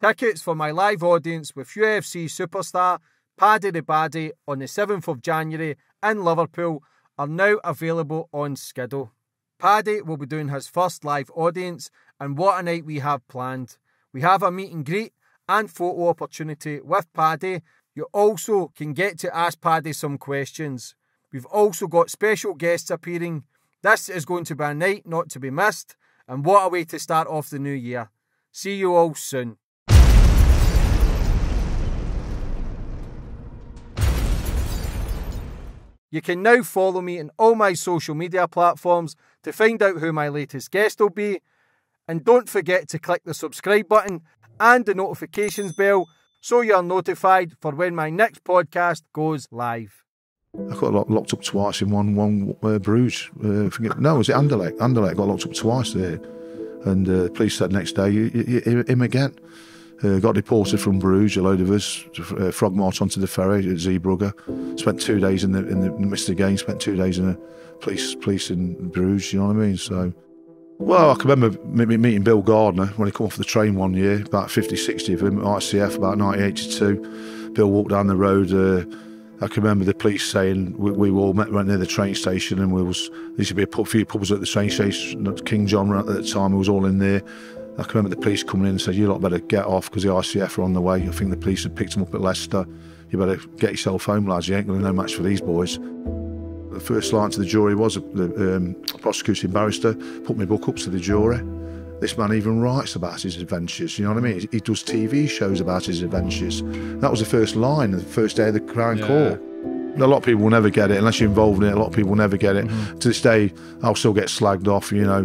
Tickets for my live audience with UFC superstar Paddy the Baddy on the 7th of January in Liverpool are now available on Skiddle. Paddy will be doing his first live audience, and what a night we have planned. We have a meet and greet and photo opportunity with Paddy. You also can get to ask Paddy some questions. We've also got special guests appearing. This is going to be a night not to be missed, and what a way to start off the new year. See you all soon. You can now follow me on all my social media platforms to find out who my latest guest will be. And don't forget to click the subscribe button and the notifications bell so you're notified for when my next podcast goes live. I got locked up twice in one one uh, Bruges. Uh, forget, no, was it Anderlecht? Anderlecht got locked up twice there, and uh, police said next day him again. Uh, got deported from Bruges, a load of us, uh, frog march onto the ferry at Zeebrugge. Spent two days in the in the the game. Spent two days in a police police in Bruges. You know what I mean? So, well, I can remember meeting Bill Gardner when he come off the train one year, about 50, 60 of him, ICF, about 1982. Bill walked down the road. Uh, I can remember the police saying we, we all met right near the train station, and we was there used to be a few pubs at the train station. King John at the time, we was all in there. I can remember the police coming in and said, "You lot better get off because the ICF are on the way." I think the police had picked them up at Leicester. You better get yourself home, lads. You ain't going to no match for these boys. The first line to the jury was the um, prosecuting barrister put my book up to the jury. This man even writes about his adventures. You know what I mean? He does TV shows about his adventures. That was the first line, the first day of the Crown yeah. Court. A lot of people will never get it unless you're involved in it. A lot of people will never get it. Mm-hmm. To this day, I'll still get slagged off. You know,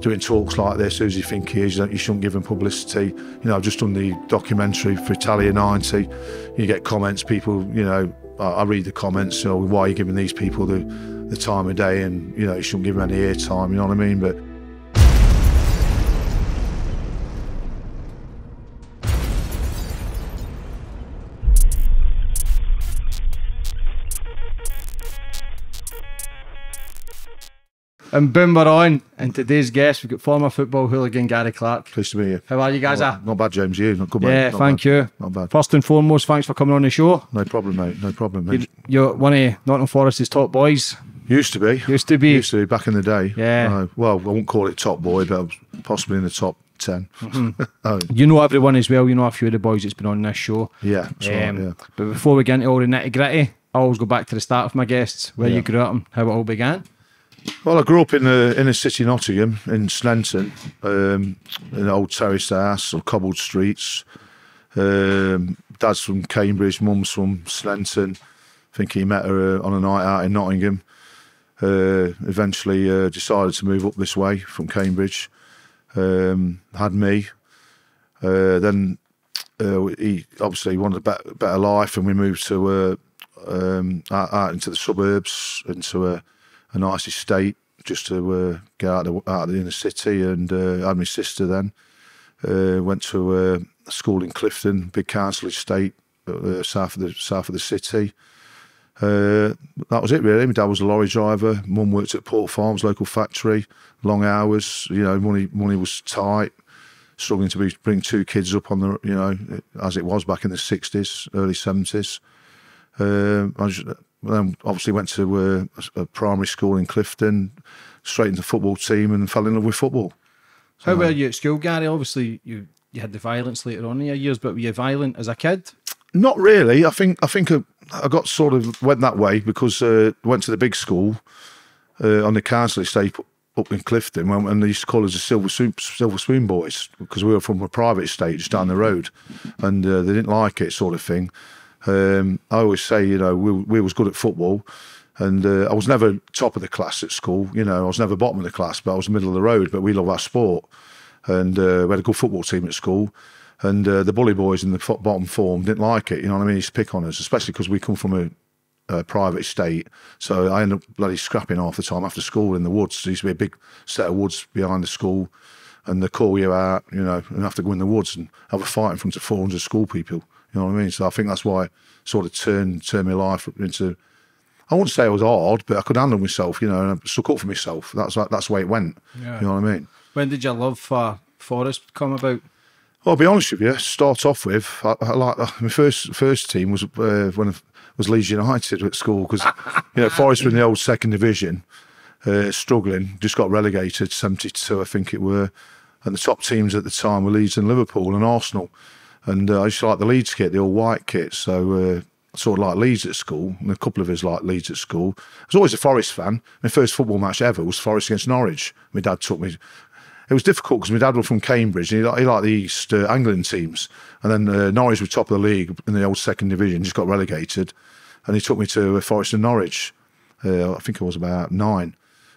doing talks like this. Who does he think he is? You shouldn't give him publicity. You know, I've just done the documentary for Italia 90. You get comments. People, you know, I, I read the comments. You know, why are you giving these people the the time of day? And you know, you shouldn't give them any airtime. You know what I mean? But And boom, we're on. And today's guest, we've got former football hooligan Gary Clarke. Pleased to be here. How are you guys? Not, not bad, James. You? Not good, mate. Yeah, not thank bad. you. Not bad. First and foremost, thanks for coming on the show. No problem, mate. No problem, mate. You're, you're one of Nottingham Forest's top boys. Used to be. Used to be. Used to be back in the day. Yeah. Uh, well, I won't call it top boy, but possibly in the top 10. Mm-hmm. oh. You know everyone as well. You know a few of the boys that's been on this show. Yeah, um, right, yeah. But before we get into all the nitty gritty, I always go back to the start of my guests, where yeah. you grew up and how it all began. Well, I grew up in the inner city Nottingham, in Sneinton, um, in an old terraced house or cobbled streets. Um, dad's from Cambridge, mum's from Sneinton. I think he met her uh, on a night out in Nottingham. Uh, eventually uh, decided to move up this way from Cambridge. Um, had me. Uh, then uh, he obviously wanted a better, better, life, and we moved to uh, um, out, out, into the suburbs, into a a nice estate just to uh, get out of, the, out of the inner city. And uh, I had my sister then. Uh, went to uh, a school in Clifton, big council estate uh, south of the south of the city. Uh, that was it really. My dad was a lorry driver. Mum worked at Port Farms, local factory, long hours. You know, money money was tight. Struggling to be, bring two kids up on the you know as it was back in the sixties, early seventies. I was then obviously went to uh, a, a, primary school in Clifton, straight into the football team, and fell in love with football. So, How were you at school, Gary? Obviously, you you had the violence later on in your years, but were you violent as a kid? Not really. I think I think I, I got sort of went that way because uh, went to the big school uh, on the council estate up in Clifton, and they used to call us the Silver Spoon, Silver Boys because we were from a private estate just down the road, and uh, they didn't like it, sort of thing. Um, I always say, you know, we, we was good at football, and uh, I was never top of the class at school. You know, I was never bottom of the class, but I was middle of the road. But we love our sport, and uh, we had a good football team at school. And uh, the bully boys in the bottom form didn't like it. You know what I mean? He used to pick on us, especially because we come from a, a private estate. So I ended up bloody scrapping half the time after school in the woods. There used to be a big set of woods behind the school, and they call you out, you know, and have to go in the woods and have a fight in front of 400 school people. You know what I mean? So I think that's why I sort of turned turned my life into. I wouldn't say it was hard, but I could handle myself, you know, and I stuck up for myself. That's that's the way it went. Yeah. You know what I mean? When did your love for Forest come about? Well, I'll be honest with you. Start off with, I, I like my first first team was uh, when I was Leeds United at school because you know Forest were in the old second division, uh, struggling, just got relegated seventy two, I think it were, and the top teams at the time were Leeds and Liverpool and Arsenal, and uh, I used to like the Leeds kit, the all white kit, so. Uh, I sort of like Leeds at school, and a couple of us like Leeds at school. I was always a Forest fan. My first football match ever was Forest against Norwich. My dad took me it was difficult because my dad was from Cambridge and he, he liked the East uh, Anglian teams. And then uh, Norwich were top of the league in the old second division, just got relegated. And he took me to uh, Forest and Norwich. Uh, I think I was about nine.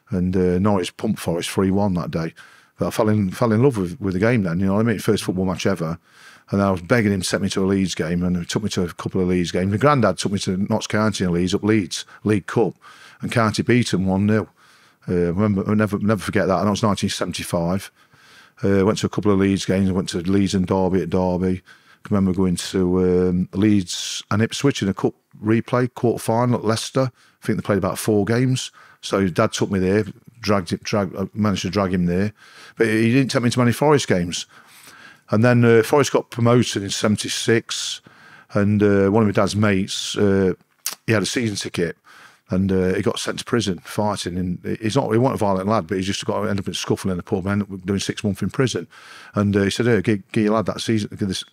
And uh, Norwich pumped Forest 3 1 that day. But I fell in, fell in love with, with the game then, you know what I mean? First football match ever. And I was begging him to take me to a Leeds game, and he took me to a couple of Leeds games. My granddad took me to Notts County and Leeds, up Leeds, League Cup, and County beat them 1 0. Uh, remember, never never forget that. And that was 1975. Uh, went to a couple of Leeds games. I went to Leeds and Derby at Derby. I remember going to um, Leeds and Ipswich in a cup replay quarter final at Leicester. I think they played about four games. So Dad took me there, dragged dragged, uh, managed to drag him there, but he didn't take me to many Forest games. And then uh, Forest got promoted in '76, and uh, one of my dad's mates, uh, he had a season ticket, and uh, he got sent to prison fighting. And he's not he wasn't a violent lad, but he's just got end up in a scuffle in the pub, end up doing six months in prison. And uh, he said, "Hey, give, give your lad that season, give this,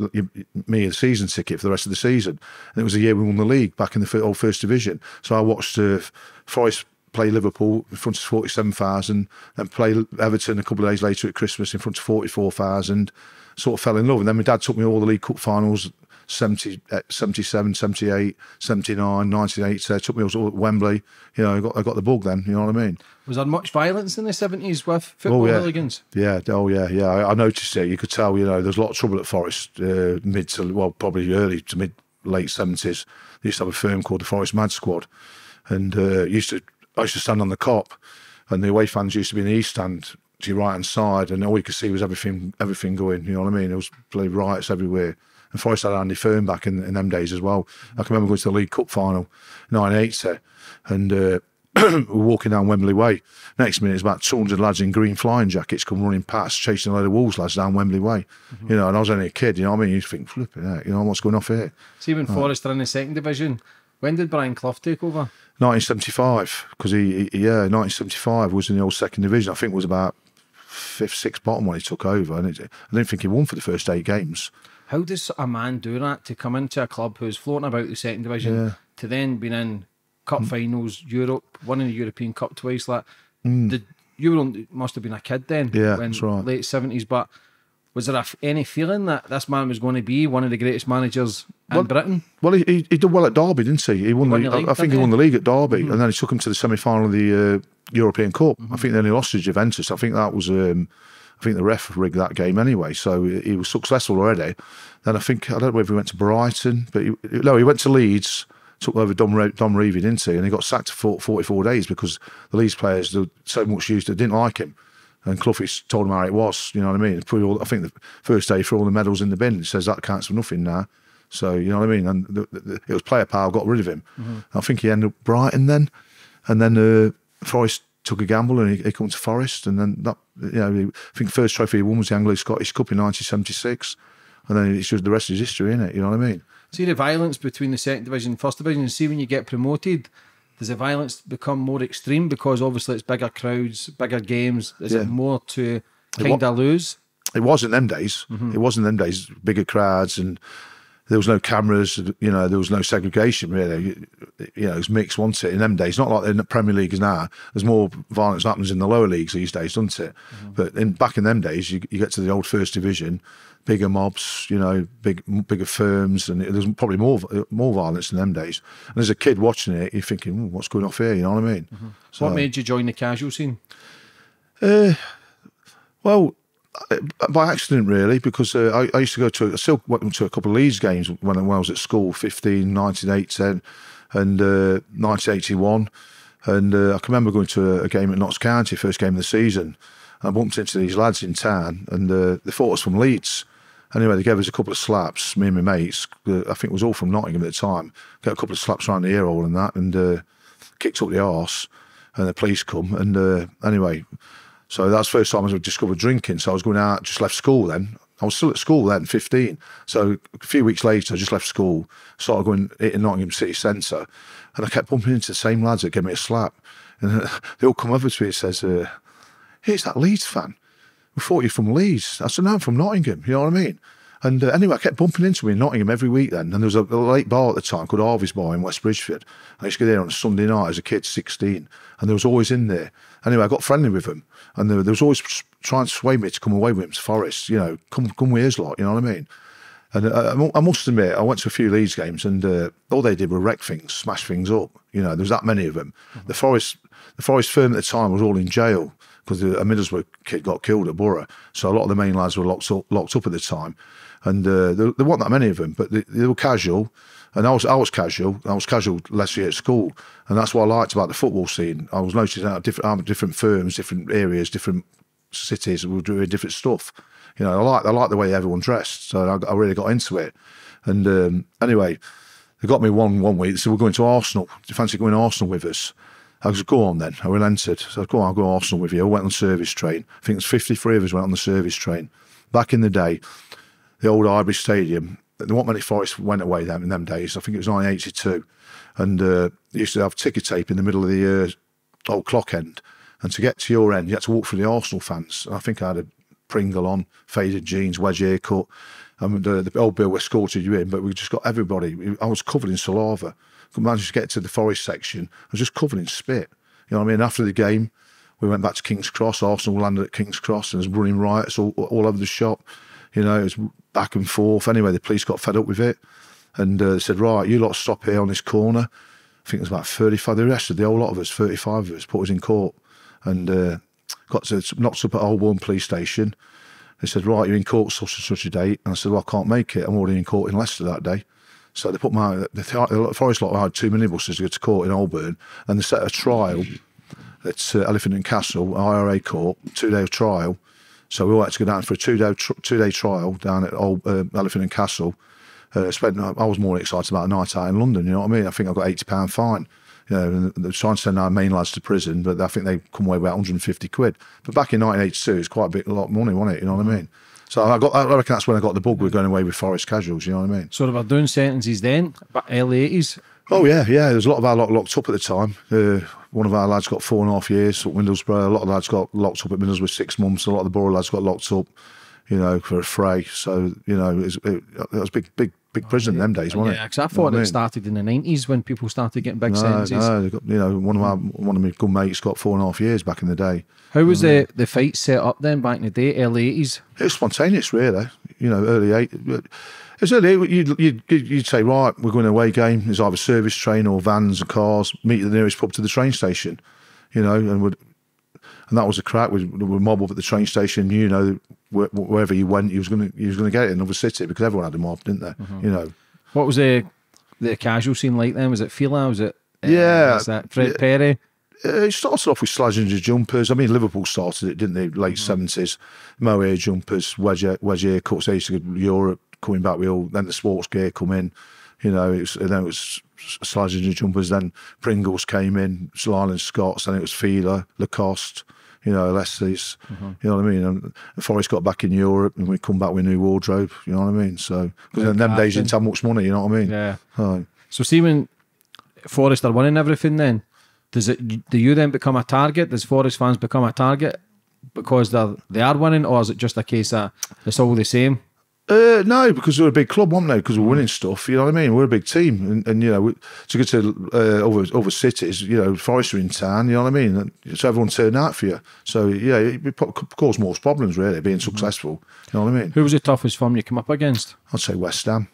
me a season ticket for the rest of the season." And it was the year we won the league back in the old first division. So I watched uh, Forest play Liverpool in front of 47,000, and play Everton a couple of days later at Christmas in front of 44,000. Sort of fell in love. And then my dad took me all the League Cup finals 70, uh, 77, 78, 79, 98. Uh, took me all at Wembley. You know, I got, I got the bug then. You know what I mean? Was there much violence in the 70s with football oh, yeah. hooligans? Yeah, oh yeah, yeah. I, I, noticed it. You could tell, you know, there's a lot of trouble at Forest, uh, mid to, well, probably early to mid, late 70s. They used to have a firm called the Forest Mad Squad. And uh, used to, I used to stand on the Kop, and the away fans used to be in the east stand to your right hand side, and all you could see was everything, everything going. You know what I mean? It was bloody riots everywhere. And Forest had Andy Fearn back in, in them days as well. I can remember going to the League Cup final, 980, and uh, we're walking down Wembley Way. Next minute, it's about 200 lads in green flying jackets come running past, chasing a load of Wolves lads down Wembley Way. Mm-hmm. You know, and I was only a kid, you know what I mean? You think, flipping out, you know, what's going off here? See, when Forest are in the second division, when did Brian Clough take over? 1975, because he, he, yeah, 1975 was in the old second division. I think it was about fifth, sixth bottom when he took over. And it, I don't think he won for the first eight games. How does a man do that to come into a club who's floating about the second division yeah. to then being in cup mm. finals, Europe, winning the European Cup twice? Like, mm. did, you were, on, must have been a kid then, yeah, when, that's right. late seventies. But was there a, any feeling that this man was going to be one of the greatest managers in well, Britain? Well, he, he, he, did well at Derby, didn't he? He won, he won the, the league, I think he won the league at Derby, mm-hmm. and then he took him to the semi final of the uh, European Cup. Mm-hmm. I think then he lost to Juventus. I think that was. Um, I think the ref rigged that game anyway, so he was successful already. Then I think I don't know if he went to Brighton, but he, no, he went to Leeds, took over Don, Don Revie, didn't he? And he got sacked for 44 days because the Leeds players were so much used they didn't like him. And Cloughie told him how it was, you know what I mean? All, I think the first day for all the medals in the bin, he says that counts for nothing now. So, you know what I mean? And the, the, it was player power got rid of him. Mm-hmm. I think he ended up Brighton then. And then uh, Forest took a gamble and he, he came to Forest. And then that, you know, I think the first trophy he won was the Anglo Scottish Cup in 1976. And then it's just the rest is history, isn't it? You know what I mean? See the violence between the second division and first division. And see when you get promoted, does the violence become more extreme because obviously it's bigger crowds, bigger games? Is yeah. it more to kind of lose? It was in them days. Mm-hmm. It was in them days, bigger crowds and there was no cameras, you know, there was no segregation really. You know, it was mixed, wasn't it, in them days? Not like in the Premier League is now. There's more violence happens in the lower leagues these days, doesn't it? Mm-hmm. But in back in them days, you, you, get to the old first division, bigger mobs, you know, big bigger firms, and there's probably more more violence in them days. And as a kid watching it, you're thinking, what's going off here? You know what I mean? Mm-hmm. So, what made you join the casual scene? Uh, well, by accident, really, because uh, I, I, used to go to, I still went to a couple of Leeds games when, I was at school, 15, 1980, and uh, 1981. And uh, I can remember going to a, a, game at Notts County, first game of the season. I bumped into these lads in town, and uh, they thought us from Leeds. Anyway, they gave us a couple of slaps, me and my mates. Uh, I think it was all from Nottingham at the time. Got a couple of slaps around the ear hole and that, and kicked up the arse. And the police come. And anyway, so that's the first time I discovered drinking. So I was going out, just left school then. I was still at school then, 15. So a few weeks later, I just left school, started going in Nottingham City Centre, and I kept bumping into the same lads that gave me a slap. And uh, they all come over to me and says, uh, here's that Leeds fan. We thought you're from Leeds. I said, no, I'm from Nottingham. You know what I mean? And uh, anyway, I kept bumping into him in Nottingham every week then. And there was a, a late bar at the time called Harvey's Bar in West Bridgford. I used to go there on a Sunday night as a kid, 16. And there was always in there. Anyway, I got friendly with him. And there, there was always trying to sway me to come away with him to Forest. You know, come come with us lot, you know what I mean? And uh, I must admit, I went to a few Leeds games, and uh, all they did were wreck things, smash things up. You know, there was that many of them. Mm-hmm. The Forest, the Forest firm at the time was all in jail because a Middlesbrough kid got killed at Borough, so a lot of the main lads were locked up, locked up at the time, and uh, there, there weren't that many of them, but they, they, were casual. And I was I was casual. I was casual last year at school, and that's what I liked about the football scene. I was noticing out different different firms, different areas, different cities were doing different stuff. You know, I like I like the way everyone dressed, so I, I really got into it. And um, anyway, they got me one one week. They said we're going to Arsenal. Do you fancy going to Arsenal with us? I was go on then. I relented. So I go on, I'll go Arsenal with you. I went on the service train. I think it's 53 of us went on the service train. Back in the day, the old Highbury Stadium, there weren't many Forest went away then in them days. I think it was 1982. And uh, used to have ticker tape in the middle of the uh, old clock end. And to get to your end, you had to walk through the Arsenal fans. I think I had a Pringle on, faded jeans, wedge haircut. And the, the old Bill escorted you in, but we just got everybody. I was covered in saliva. Couldn't to get to the Forest section. I was just covered in spit. You know what I mean? After the game, we went back to King's Cross. Arsenal landed at King's Cross and there's running riots all, all over the shop. You know, it was back and forth. Anyway, the police got fed up with it and uh, said, right, you lot stop here on this corner. I think it was about 35. They arrested the whole lot of us, 35 of us, put us in court and uh, got to knocked up at Holborn Police Station. They said, right, you're in court such and such a date. And I said, well, I can't make it. I'm already in court in Leicester that day. So they put my, the, the Forest lot had two minibuses to go to court in Holborn and they set a trial at uh, Elephant and Castle, IRA court, two day trial. So we all had to go down for a two day two day trial down at Old, uh, Elephant and Castle. Uh, spent, I was more excited about a night out in London. You know what I mean? I think I got eighty pound fine you know, they're trying to send our main lads to prison, but I think they come away with 150 quid. But back in 1982, it's quite a bit, a lot of money, wasn't it? You know what I mean? So I got, I reckon that's when I got the bug We're going away with Forest casuals. You know what I mean? So they were doing sentences then, but early 80s. Oh yeah, yeah. There's a lot of our lot locked up at the time. Uh, one of our lads got four and a half years at Middlesbrough. A lot of lads got locked up at Middlesbrough six months. A lot of the Borough lads got locked up, you know, for a fray. So you know, it was, it, it was big, big, big prison in them days, wasn't yeah, it? Yeah, because I thought you know it mean? started in the nineties when people started getting big no, sentences. No, got, you know, one of my one of my good mates got four and a half years back in the day. How was the the fight set up then back in the day, early eighties? It was spontaneous, really. You know, early eight. It was early. You'd, you'd, you'd say, right, we're going away game. There's either service train or vans and cars. Meet at the nearest pub to the train station. You know, and would and that was a crack. We would mob up at the train station. You know, wherever you went, he was going to you was going to get it in another city because everyone had a mob, didn't they? Mm-hmm. You know. What was the the casual scene like then? Was it Fila? Was it uh, yeah? Was that Fred. Perry? Uh, it started off with Slazenger jumpers. I mean, Liverpool started it, didn't they? Late mm-hmm. 70s. Mohair jumpers, wedge, wedge haircuts. They used to go to Europe, coming back with all. Then the sports gear come in. You know, it was, and then it was Slazenger jumpers. Then Pringles came in, Lyle and Scotts. Then it was Fila, Lacoste you know, Leslie's, mm-hmm. you know what I mean? And Forest got back in Europe and we come back with a new wardrobe, you know what I mean? So, because in them days, you didn't have much money, you know what I mean? Yeah. So, see, when Forest are winning everything, then does it? Do you then become a target? Does Forest fans become a target because they're they are winning, or is it just a case that it's all the same? Uh, no, because we're a big club, weren't they? Because we're winning stuff. You know what I mean? We're a big team, and, and you know, we, to go to uh, other other cities, you know, Forest are in town. You know what I mean? And so everyone turn out for you. So yeah, it, it cause more problems really being mm-hmm. successful. You know what I mean? Who was the toughest firm you came up against? I'd say West Ham.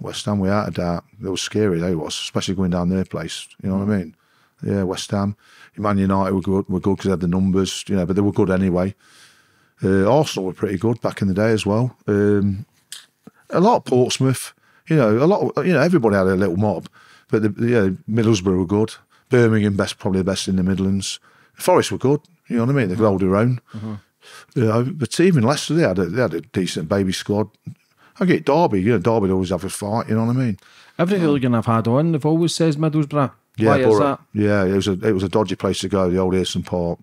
West Ham, without a doubt, they were scary. They was, especially going down their place. You know mm what I mm-hmm. mean? Yeah, West Ham. Man United were good. Were good because they had the numbers. You know, but they were good anyway. Uh, Arsenal were pretty good back in the day as well. Um, a lot of Portsmouth, you know, a lot. Of, you know, everybody had a little mob, but the, yeah, Middlesbrough were good. Birmingham, best probably the best in the Midlands. Forest were good. You know what I mean? They could hold their own. Mm-hmm. You know, but even Leicester, they had a, they had a decent baby squad. I get Derby. You know, Derby always have a fight. You know what I mean? Every hooligan I've had on, they've always says Middlesbrough. Yeah, Why is that? Yeah, it was a it was a dodgy place to go. The old Ayresome Park.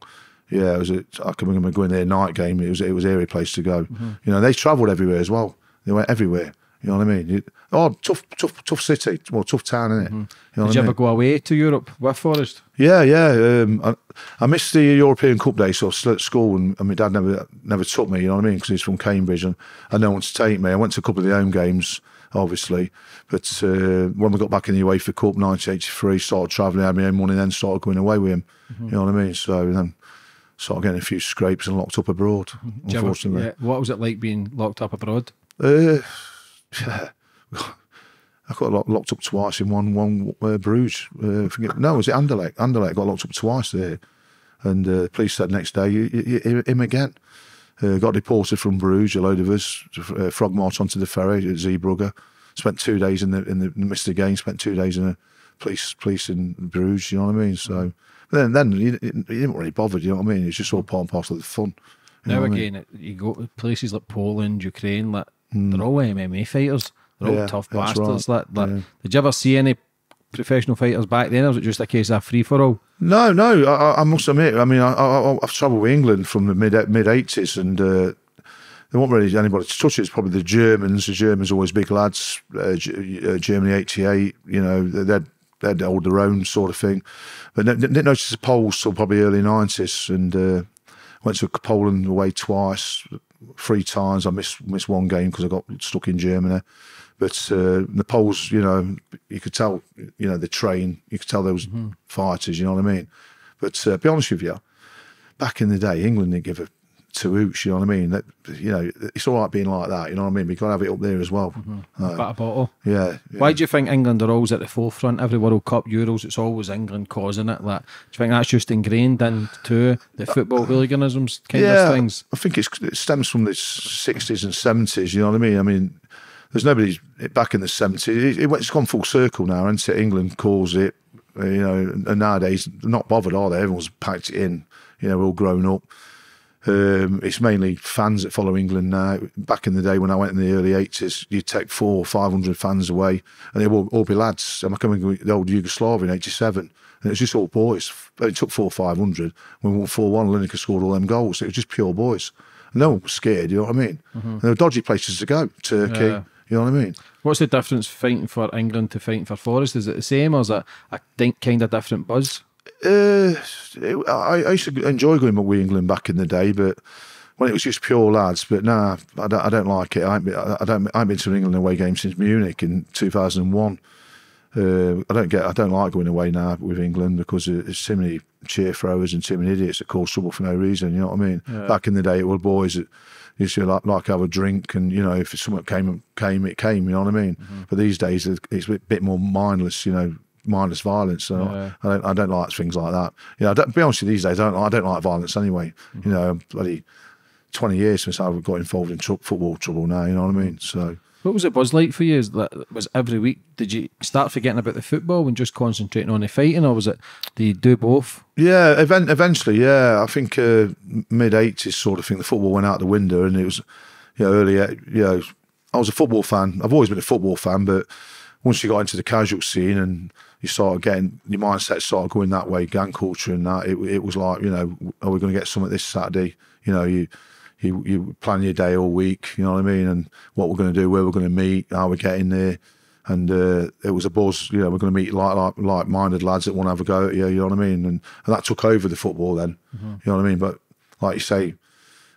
Yeah, it was. A, I can remember going there night game. It was it was an eerie place to go. You know, they travelled everywhere as well. They went everywhere. You know what I mean? You- oh, tough, tough, tough city. Well, tough town, isn't it? You know Did you I mean? ever go away to Europe with Forest? Yeah, yeah. Um, I, I missed the European Cup day, so I was still at school, and, and my dad never never took me. You know what I mean? Because he's from Cambridge, and I had no one to take me. I went to a couple of the home games, obviously, but uh, when we got back in the UEFA Cup, 1983, started travelling, had my own money, then started going away with him. You know what I mean? So then started getting a few scrapes and locked up abroad. You ever- Unfortunately, yeah. What was it like being locked up abroad? uh, I got locked, up twice in one one uh, Bruges. Uh, forget, no, was it Anderlecht? Anderlecht got locked up twice there, and uh, police said next day "You- you- you- him again. Uh, got deported from Bruges. A load of us uh, frog marched onto the ferry at Zeebrugge. Spent two days in the in the missed the game. Spent two days in a police police in Bruges. You know what I mean? So then then you, you didn't really bother. You know what I mean? It's just all part and parcel of the fun. You now what I mean? again, you go to places like Poland, Ukraine, like they're all MMA fighters. They're all. Yeah, tough bastards. right. Like, like, Yeah. Did you ever see any professional fighters back then, or was it just a case of free for all? No, no. I, I- must admit. I mean, I, I, I've travelled with England from the mid mid eighties, and uh, there wasn't really anybody to touch it. It's probably the Germans. The Germans always big lads. Uh, G- uh, Germany eighty eight. You know, they'd they'd hold their own sort of thing. But didn't notice the Poles till probably early nineties, and uh, went to Poland away twice, three times. I missed missed one game because I got stuck in Germany. But uh, the Poles, you know, you could tell, you know, the train. You could tell there was fighters. You know what I mean? But uh, be honest with you, back in the day, England didn't give a two hoots. You know what I mean? That you know, it's all right being like that. You know what I mean? We've got to have it up there as well. Uh, Bat a bottle. yeah, yeah. Why do you think England are always at the forefront? Every World Cup, Euros, it's always England causing it. Like, do you think that's just ingrained into the football hooliganisms kind of things? I think it's, it stems from the sixties and seventies. You know what I mean? I mean, there's nobody back in the seventies. It, it, it's gone full circle now, and England calls it. uh, You know, and nowadays not bothered, are they? Everyone's packed it in. You know, we're all grown up. Um, it's mainly fans that follow England now. Back in the day when I went in the early 80s, you'd take four or 500 fans away and they would all, be lads. I'm coming with the old Yugoslavia in 87 and it was just all boys. It took four or 500. When we won 4 1, Lineker scored all them goals. It was just pure boys. No one was scared, you know what I mean? And there were dodgy places to go. Turkey, Yeah. you know what I mean? What's the difference fighting for England to fighting for Forest? Is it the same or is it a kind of different buzz? Uh, I, I used to enjoy going with England back in the day, but when it was just pure lads. But nah, I don't, I don't like it. I I don't. I ain't been to an England away game since Munich in two thousand and one. Uh, I don't get. I don't like going away now with England because there's too many cheer throwers and too many idiots that cause trouble for no reason. You know what I mean? Back in the day, it were boys that used to like, like have a drink, and you know, if someone came, came, it came. You know what I mean? But these days, it's a bit more mindless. You know, mindless violence. So Yeah. I don't, I don't like things like that. You know, I don't, be honest with you, these days, I don't, I don't like violence anyway. You know, bloody twenty years since I got involved in football trouble. Now, you know what I mean? So. What was it buzz like for you? Was every week? Did you start forgetting about the football and just concentrating on the fighting, or was it? Do you do both? Yeah, event, eventually, yeah. I think uh, mid eighties sort of thing. The football went out the window, and it was, you know, early. uh, You know, I was a football fan. I've always been a football fan, but once you got into the casual scene and you started getting your mindset started going that way, gang culture and that, it, it was like, you know, are we going to get something this Saturday? You know, you. You, you plan your day all week, you know what I mean, and what we're going to do, where we're going to meet, how we're getting there, and uh, it was a buzz. You know, we're going to meet like like like minded lads that want to have a go at you. You know what I mean? And, and that took over the football then. You know what I mean? But like you say,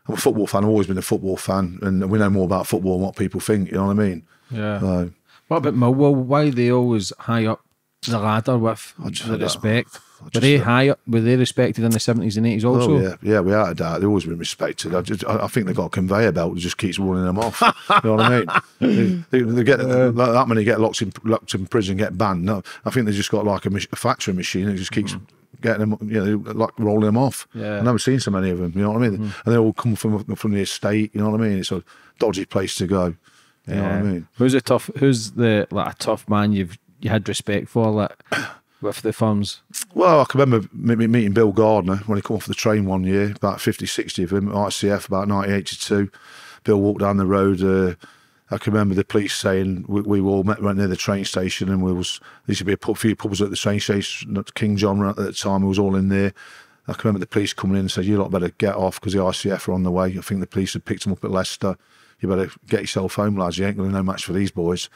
I'm a football fan. I've always been a football fan, and we know more about football and what people think. You know what I mean? Yeah. So, What about Millwall? Why are they always high up the ladder with the respect? Were they high? Were they respected in the seventies and eighties also? oh yeah, yeah, without a doubt, they've always been respected. I, just, I, I think they've got a conveyor belt that just keeps running them off. you know what I mean? They, they, they get like that many get locked in locked in prison, get banned. No, I think they just got like a, a factory machine that just keeps. Mm-hmm. Getting them, you know, like rolling them off. Yeah. I've never seen so many of them. You know what I mean? Mm-hmm. And they all come from from the estate. You know what I mean? It's a dodgy place to go. You know what I mean? Who's a tough? Who's the like a tough man you've you had respect for like with the firms? Well, I can remember me- me- meeting Bill Gardner when he come off the train one year, about 50, 60 of him at ICF, about 1982. Bill walked down the road. Uh, I can remember the police saying we, we all met right near the train station, and we was there used to be a pub, few pubs at the train station. King John at the time, we was all in there. I can remember the police coming in and said, "You lot better get off because the ICF are on the way." I think the police had picked them up at Leicester. You better get yourself home, lads. You ain't going to no match for these boys.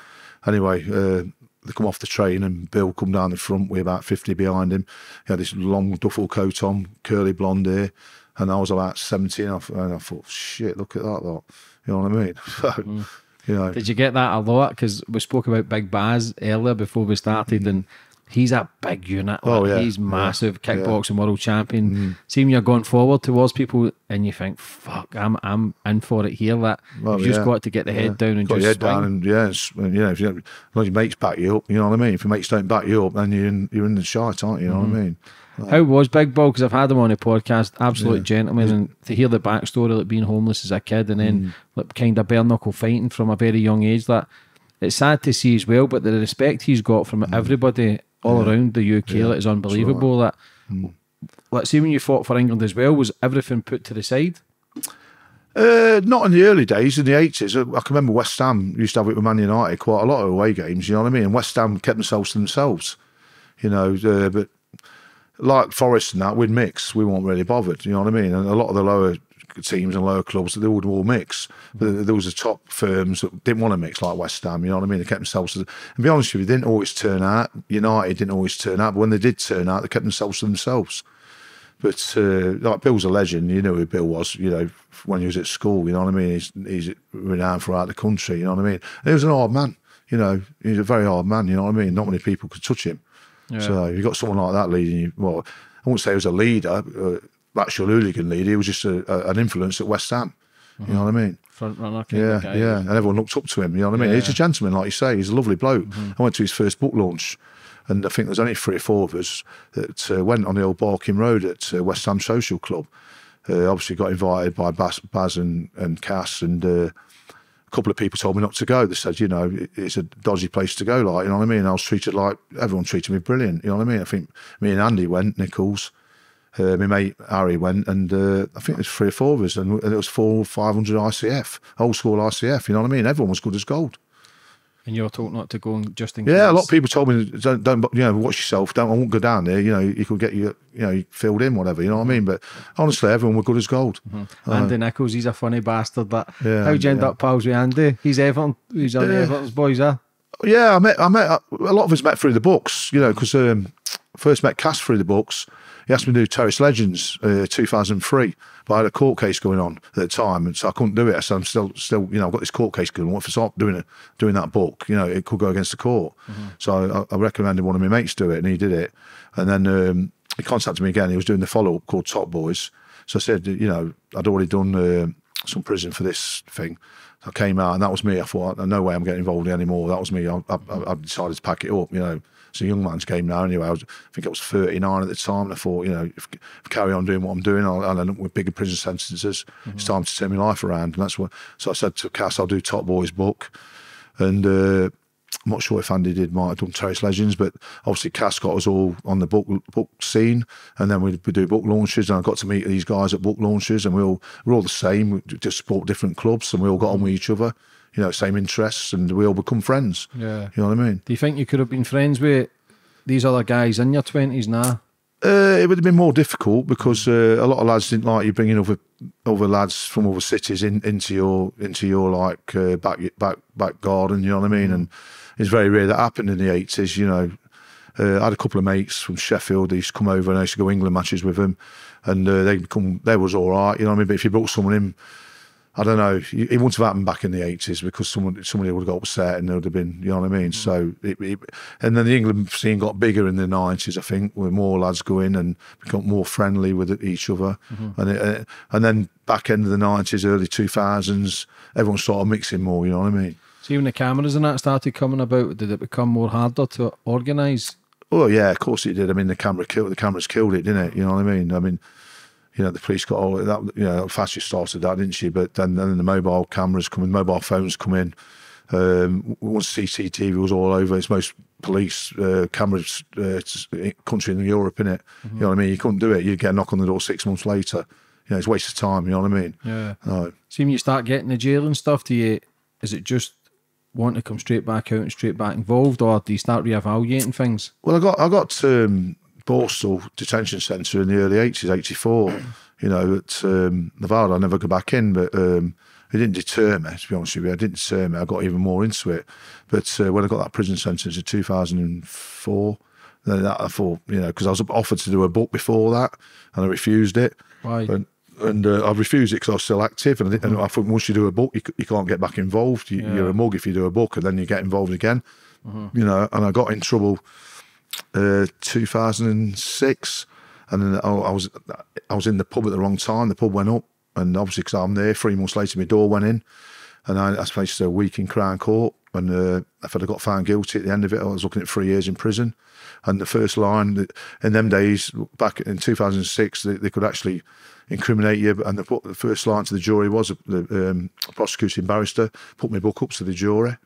Anyway, uh, they come off the train and Bill come down the front with about 50 behind him. He had this long duffel coat on, curly blonde hair. And I was about 17 and I thought, shit, look at that lot. You know what I mean? So, mm. you know. Did you get that a lot? Because we spoke about Big Baz earlier before we started and he's a big unit. Oh, yeah. He's massive, yeah. kickboxing world champion. Mm. See when you're going forward towards people and you think, fuck, I'm I'm in for it here. That well, you've yeah. just got to get the head down and got just head swing. down and yeah, and, you know, if you, well, your mates back you up, you know what I mean. If your mates don't back you up, then you're in you're in the shite, aren't you? You know mm. what I mm-hmm. mean. How was Big Ball? Because I've had him on a podcast, absolute gentleman, and to hear the backstory, like being homeless as a kid, and then mm. like kind of bare knuckle fighting from a very young age. That it's sad to see as well, but the respect he's got from everybody all yeah. around the UK. Yeah. Like, is unbelievable. That mm. let's see when you fought for England as well, was everything put to the side? Uh, not in the early days, in the eighties. I can remember West Ham used to have it with Man United quite a lot of away games. You know what I mean? And West Ham kept themselves to themselves. You know, uh, but like Forest and that, we'd mix. We weren't really bothered. You know what I mean? And a lot of the lower teams and lower clubs, they would all mix. But there was the top firms that didn't want to mix, like West Ham. You know what I mean? They kept themselves. To, and be honest with you, they didn't always turn out. United didn't always turn out, but when they did turn out, they kept themselves to themselves. But uh, like Bill's a legend. You know who Bill was. You know when he was at school. You know what I mean? He's he's renowned throughout the country. You know what I mean? And he was an hard man. You know, he's a very hard man. You know what I mean? Not many people could touch him. Yeah. So you've got someone like that leading you. Well, I wouldn't say he was a leader. Uh, actual hooligan leader. He was just a, a, an influence at West Ham. You mm-hmm. know what I mean? Front runner. Yeah, yeah. And everyone looked up to him. You know what I mean? Yeah. He's a gentleman, like you say. He's a lovely bloke. Mm-hmm. I went to his first book launch, and I think there's only three or four of us that uh, went on the old Barking Road at uh, West Ham Social Club. Uh, obviously, got invited by Baz, Baz and, and Cass, and uh, a couple of people told me not to go. They said, you know, it's a dodgy place to go, like, you know what I mean? I was treated like everyone treated me brilliant. You know what I mean? I think me and Andy went, Nicholls uh, my mate Harry went, and uh, I think there's three or four of us, and, and it was four, five hundred ICF, old school ICF. You know what I mean? Everyone was good as gold. And you're told not to go and just in yeah, case. a lot of people told me don't, don't you know watch yourself. Don't I won't go down there. You know you could get you you know filled in whatever. You know what I mean? But honestly, everyone were good as gold. Mm-hmm. Uh, Andy Nicholls, he's a funny bastard. But yeah, how'd you end yeah. up pals with Andy? He's Everton. He's the Everton's boys, huh? Yeah, I met I met a lot of us met through the books. You know, because um, first met Cass through the books he asked me to do Terrace Legends uh, 2003, but I had a court case going on at the time, and so I couldn't do it. So I'm still, still, you know, I've got this court case going. What if I start doing it, doing that book? You know, it could go against the court. Mm-hmm. So I, I, recommended one of my mates do it, and he did it. And then um, he contacted me again. He was doing the follow up called Top Boys. So I said, you know, I'd already done uh, some prison for this thing. I came out, and that was me. I thought, no way I'm getting involved anymore. That was me. I, I, I decided to pack it up, you know. It's a young man's game now anyway. I, was, I think I was 39 at the time. And I thought, you know, if, if I carry on doing what I'm doing, I'll, I'll end up with bigger prison sentences. Mm-hmm. It's time to turn my life around. And that's what, so I said to Cass, I'll do Top Boys book. And uh, I'm not sure if Andy did might have done Terrace Legends, but obviously Cass got us all on the book book scene, and then we'd do book launches, and I got to meet these guys at book launches, and we all we're all the same, we just support different clubs, and we all got on with each other you know, same interests, and we all become friends. Yeah, you know what I mean. Do you think you could have been friends with these other guys in your twenties now? Uh, it would have been more difficult because uh, a lot of lads didn't like you bringing other other lads from other cities in, into your into your like uh, back back back garden. You know what I mean? Mm. And it's very rare that happened in the eighties. You know, uh, I had a couple of mates from Sheffield. They used to come over and I used to go England matches with them, and uh, they come. They was all right. You know what I mean? But if you brought someone in I don't know. It wouldn't have happened back in the eighties because someone somebody would have got upset and there would have been, you know what I mean. Mm. So, it, it, and then the England scene got bigger in the nineties. I think with more lads going and become more friendly with each other, mm-hmm. and it, uh, and then back end of the nineties, early two thousands, everyone started mixing more. You know what I mean. So even the cameras and that started coming about. Did it become more harder to organise? Oh yeah, of course it did. I mean, the camera killed the cameras killed it, didn't it? You know what I mean? I mean you know, the police got all that, you know, Thatcher started that, didn't she? But then, then the mobile cameras come in, mobile phones come in. Um, once CCTV was all over, it's most police uh, cameras uh, country in Europe, in it. Mm-hmm. You know what I mean? You couldn't do it. You'd get a knock on the door six months later. You know, it's a waste of time. You know what I mean? Yeah. No. See, when you start getting the jail and stuff, do you? Is it just want to come straight back out and straight back involved, or do you start reevaluating things? Well, I got I got um, Borstal detention centre in the early 80s, 84. you know, at um, Nevada, I never go back in, but um, it didn't deter me, to be honest with you. It didn't deter me. I got even more into it. But uh, when I got that prison sentence in 2004, then that, I thought, you know, because I was offered to do a book before that and I refused it. Why? And, and uh, I refused it because I was still active. And I, didn't- and I thought once you do a book, you, you can't get back involved. You, You're a mug if you do a book and then you get involved again. You know, and I got in trouble uh, 2006, and then I, I was I was in the pub at the wrong time. The pub went up, and obviously because I'm there, three months later, my door went in, and I, I spent a week in Crown Court. And uh, if I'd got found guilty at the end of it, I was looking at three years in prison. And the first line in them days, back in 2006, they, they could actually incriminate you. And the, the first line to the jury was the um, prosecuting barrister put my book up to the jury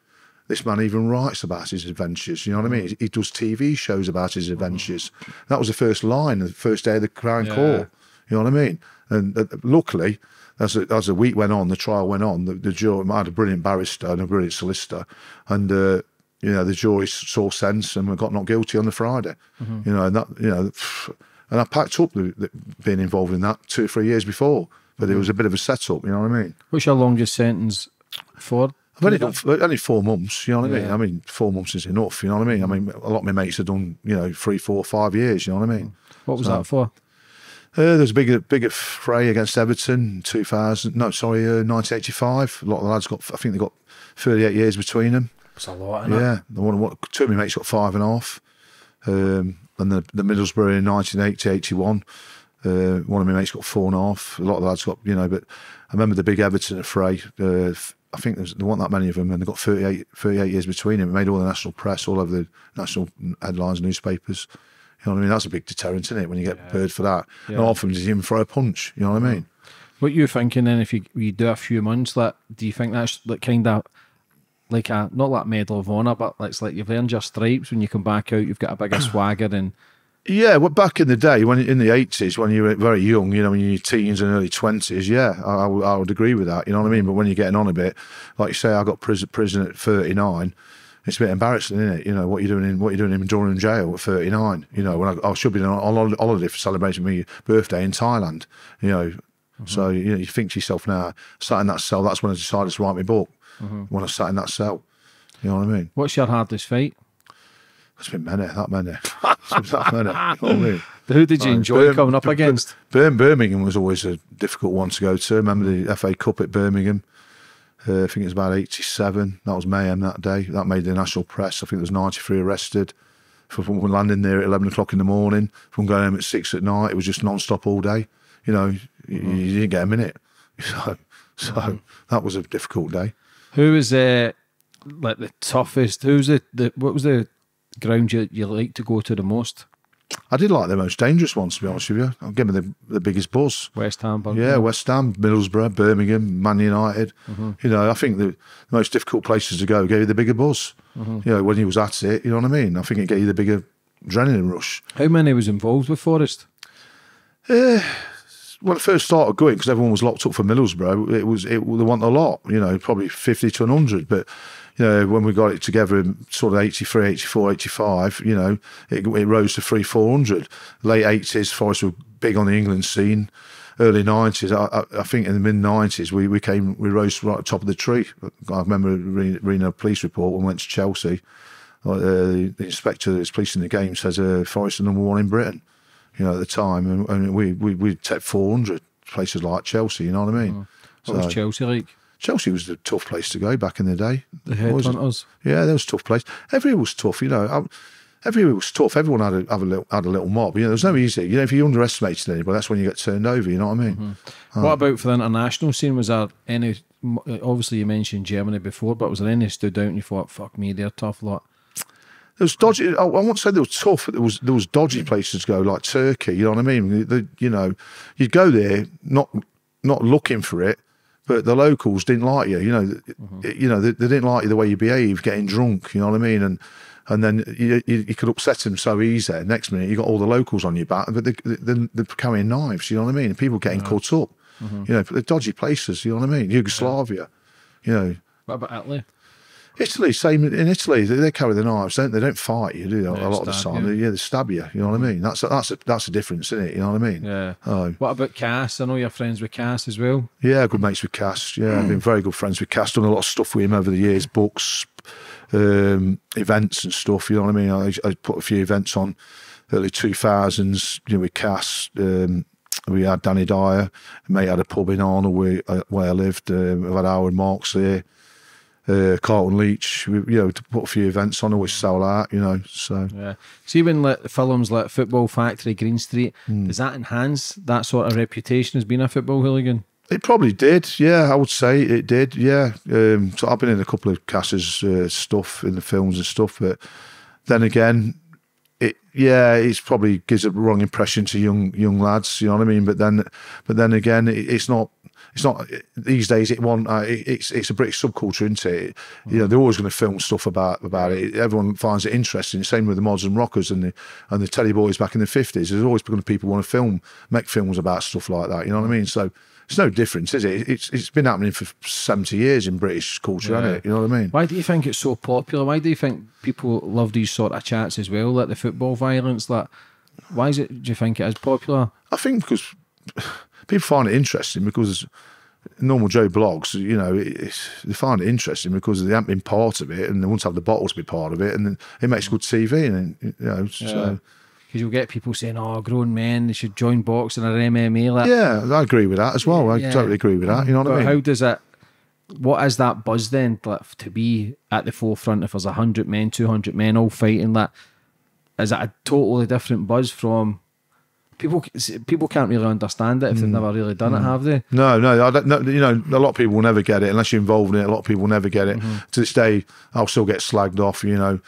this man even writes about his adventures. You know what I mean? He, he does TV shows about his adventures. That was the first line, the first day of the Crown Yeah. Court. You know what I mean? And uh, luckily, as the, as the week went on, the trial went on. The, the jury I had a brilliant barrister and a brilliant solicitor, and uh, you know the jury saw sense and got not guilty on the Friday. You know, and that you know, and I packed up the, the, being involved in that two or three years before. But it was a bit of a setup. You know what I mean? What's your longest sentence for? I've only done only four months, you know what I mean? I mean, four months is enough, you know what I mean? I mean, a lot of my mates have done, you know, three, four, five years, you know what I mean? What was So- that for? Uh, there was a big, big fray against Everton 2000, no, sorry, uh, 1985. A lot of the lads got, I think they got 38 years between them. It's a lot. Yeah, the one, one, two of my mates got five and a half. Um, and the, the Middlesbrough in 1980, 81. Uh, one of my mates got four and a half. A lot of the lads got, you know, but I remember the big Everton fray. Uh, I think there's, there weren't that many of them, and they got 38, 38 years between them. It made all the national press, all over the national headlines, newspapers. You know what I mean? That's a big deterrent, isn't it, when you get bird for that? And Yeah. often does even throw a punch, you know what I mean? What you're thinking then? If you you do a few months, like, do you think that's like kind of like a not like Medal of Honor, but like it's like you've earned your stripes when you come back out, you've got a bigger swagger and Yeah, well, back in the day, when in the eighties, when you were very young, you know, in your teens and early twenties, yeah, I, I, would- agree with that. You know what I mean? Mm. But when you're getting on a bit, like you say, I got prison, prison at thirty nine. It's a bit embarrassing, isn't it? You know what you're doing in what you're doing in Durham jail at 39. You know when I, I should be on, holiday for celebrating my birthday in Thailand. You know, mm-hmm. so you know you think to yourself now, sat in that cell. That's when I decided to write my book. Mm-hmm. When I sat in that cell, you know what I mean? what's your hardest fight? It's been many, that many, that many. You know I mean? Who did you Right, enjoy Bir- coming up against? Bir- Birmingham was always a difficult one to go to. I remember the FA Cup at Birmingham. Uh, I think it was about 87. That was mayhem that day. That made the national press. I think there was 93 arrested from, landing there at 11 o'clock in the morning, from going home at 6 at night. It was just non-stop all day. You know, you, you didn't get a minute. So, so that was a difficult day. Who was uh, like the toughest? Who's the, the what was the ground you you like to go to the most? I did like the most dangerous ones, to be honest with you. I'll give me the, the biggest buzz. West Ham, Birmingham. Yeah, West Ham, Middlesbrough, Birmingham, Man United. Mm-hmm. You know, I think the, the most difficult places to go gave you the bigger buzz. Mm-hmm. You know, when you was at it, you know what I mean? I think it gave you the bigger adrenaline rush. How many was involved with Forest? When I first started going, because everyone was locked up for Middlesbrough, it was it they want a lot, you know, probably 50 to 100. But, you know, when we got it together in sort of 83, 84, 85, you know, it, it rose to three, 400. Late 80s, Forest were big on the England scene. Early 90s, I, I, I think in the mid 90s, we, we came, we rose right at the top of the tree. I remember reading, a police report when we went to Chelsea. Uh, the, inspector that's policing the game says uh, Forest are number one in Britain you know, at the time, and, and we we we take 400 places like Chelsea. You know what I mean? What was Chelsea like? Chelsea was a tough place to go back in the day. The Was headhunters. Yeah, that was a tough place. Everywhere was tough. You know, I, everywhere was tough. Everyone had a, have a little had a little mob. You know, there's no easy. You know, if you underestimated anybody, that's when you get turned over. You know what I mean? Mm-hmm. What about for the international scene? Was there any? Obviously, you mentioned Germany before, but was there any stood out and you thought, "Fuck me, they're tough lot." There was dodgy. I, I won't say they were tough, but there was there was dodgy places to go, like Turkey. You know what I mean? The, the- you know, you'd go there not not looking for it, but the locals didn't like you. You know, mm-hmm. th- you know they, they didn't like you the way you behave, getting drunk. You know what I mean? And and then you, you, you could upset them so easy. Next minute, you got all the locals on your back, but they, they, they're carrying knives. You know what I mean? And people getting cut up. Mm-hmm. You know, the dodgy places. You know what I mean? Yugoslavia. You know, What about Italy? Italy, same in Italy. They, they carry the knives, don't they? They don't fight you, do they? Yeah, a lot of the time, you. They, yeah, they stab you. You know what I mean? That's a, that's a, that's a difference, isn't it? You know what I mean? Yeah. Oh, What about Cass? I know you're friends with Cass as well. yeah, good mates with Cass. Yeah, Hmm. I've been very good friends with Cass. Done a lot of stuff with him over the years, books, um, events and stuff. You know what I mean? I, I put a few events on early two thousands. You know, with Cass. Um, we had Danny Dyer. Mate had a pub in Arnold where, uh, where I lived. Um, I've had Howard Marks there. Uh, Carlton Leach, you know, to put a few events on, always sell out, you know. So Yeah. See when like the films like Football Factory, Green Street, Hmm. does that enhance that sort of reputation as being a football hooligan? It probably did, yeah. I would say it did, yeah. Um, so I've been in a couple of Cass's uh, stuff in the films and stuff, but then again, it yeah, it's probably gives a wrong impression to young young lads. You know what I mean? But then, but then again, it, it's not. It's not these days. It one. Uh, it, it's it's a British subculture, isn't it? You know, they're always going to film stuff about about it. Everyone finds it interesting. Same with the mods and rockers and the and the Teddy Boys back in the fifties. There's always going to people want to film, make films about stuff like that. You know what I mean? So it's no difference, is it? It's it's been happening for seventy years in British culture, Yeah. hasn't it? You know what I mean? Why do you think it's so popular? Why do you think people love these sort of chats as well, like the football violence? Like, why is it? Do you think it is popular? I think because people find it interesting because normal Joe Bloggs, you know, it's, they find it interesting because they haven't been part of it and they want to have the bottle to be part of it, and it makes good TV, and you know, so Because uh, you'll get people saying, "Oh, grown men they should join boxing or MMA." Like, yeah, I agree with that as well. I Yeah. totally agree with that. You know what but I mean? how does it? What is that buzz then? Like to be at the forefront if there's a hundred men, two hundred men all fighting. That is that a totally different buzz from people? People can't really understand it if Mm. they've never really done it, have they? No, no, I don't, no, you know, a lot of people will never get it unless you're involved in it. A lot of people will never get it. To this day, I'll still get slagged off. You know,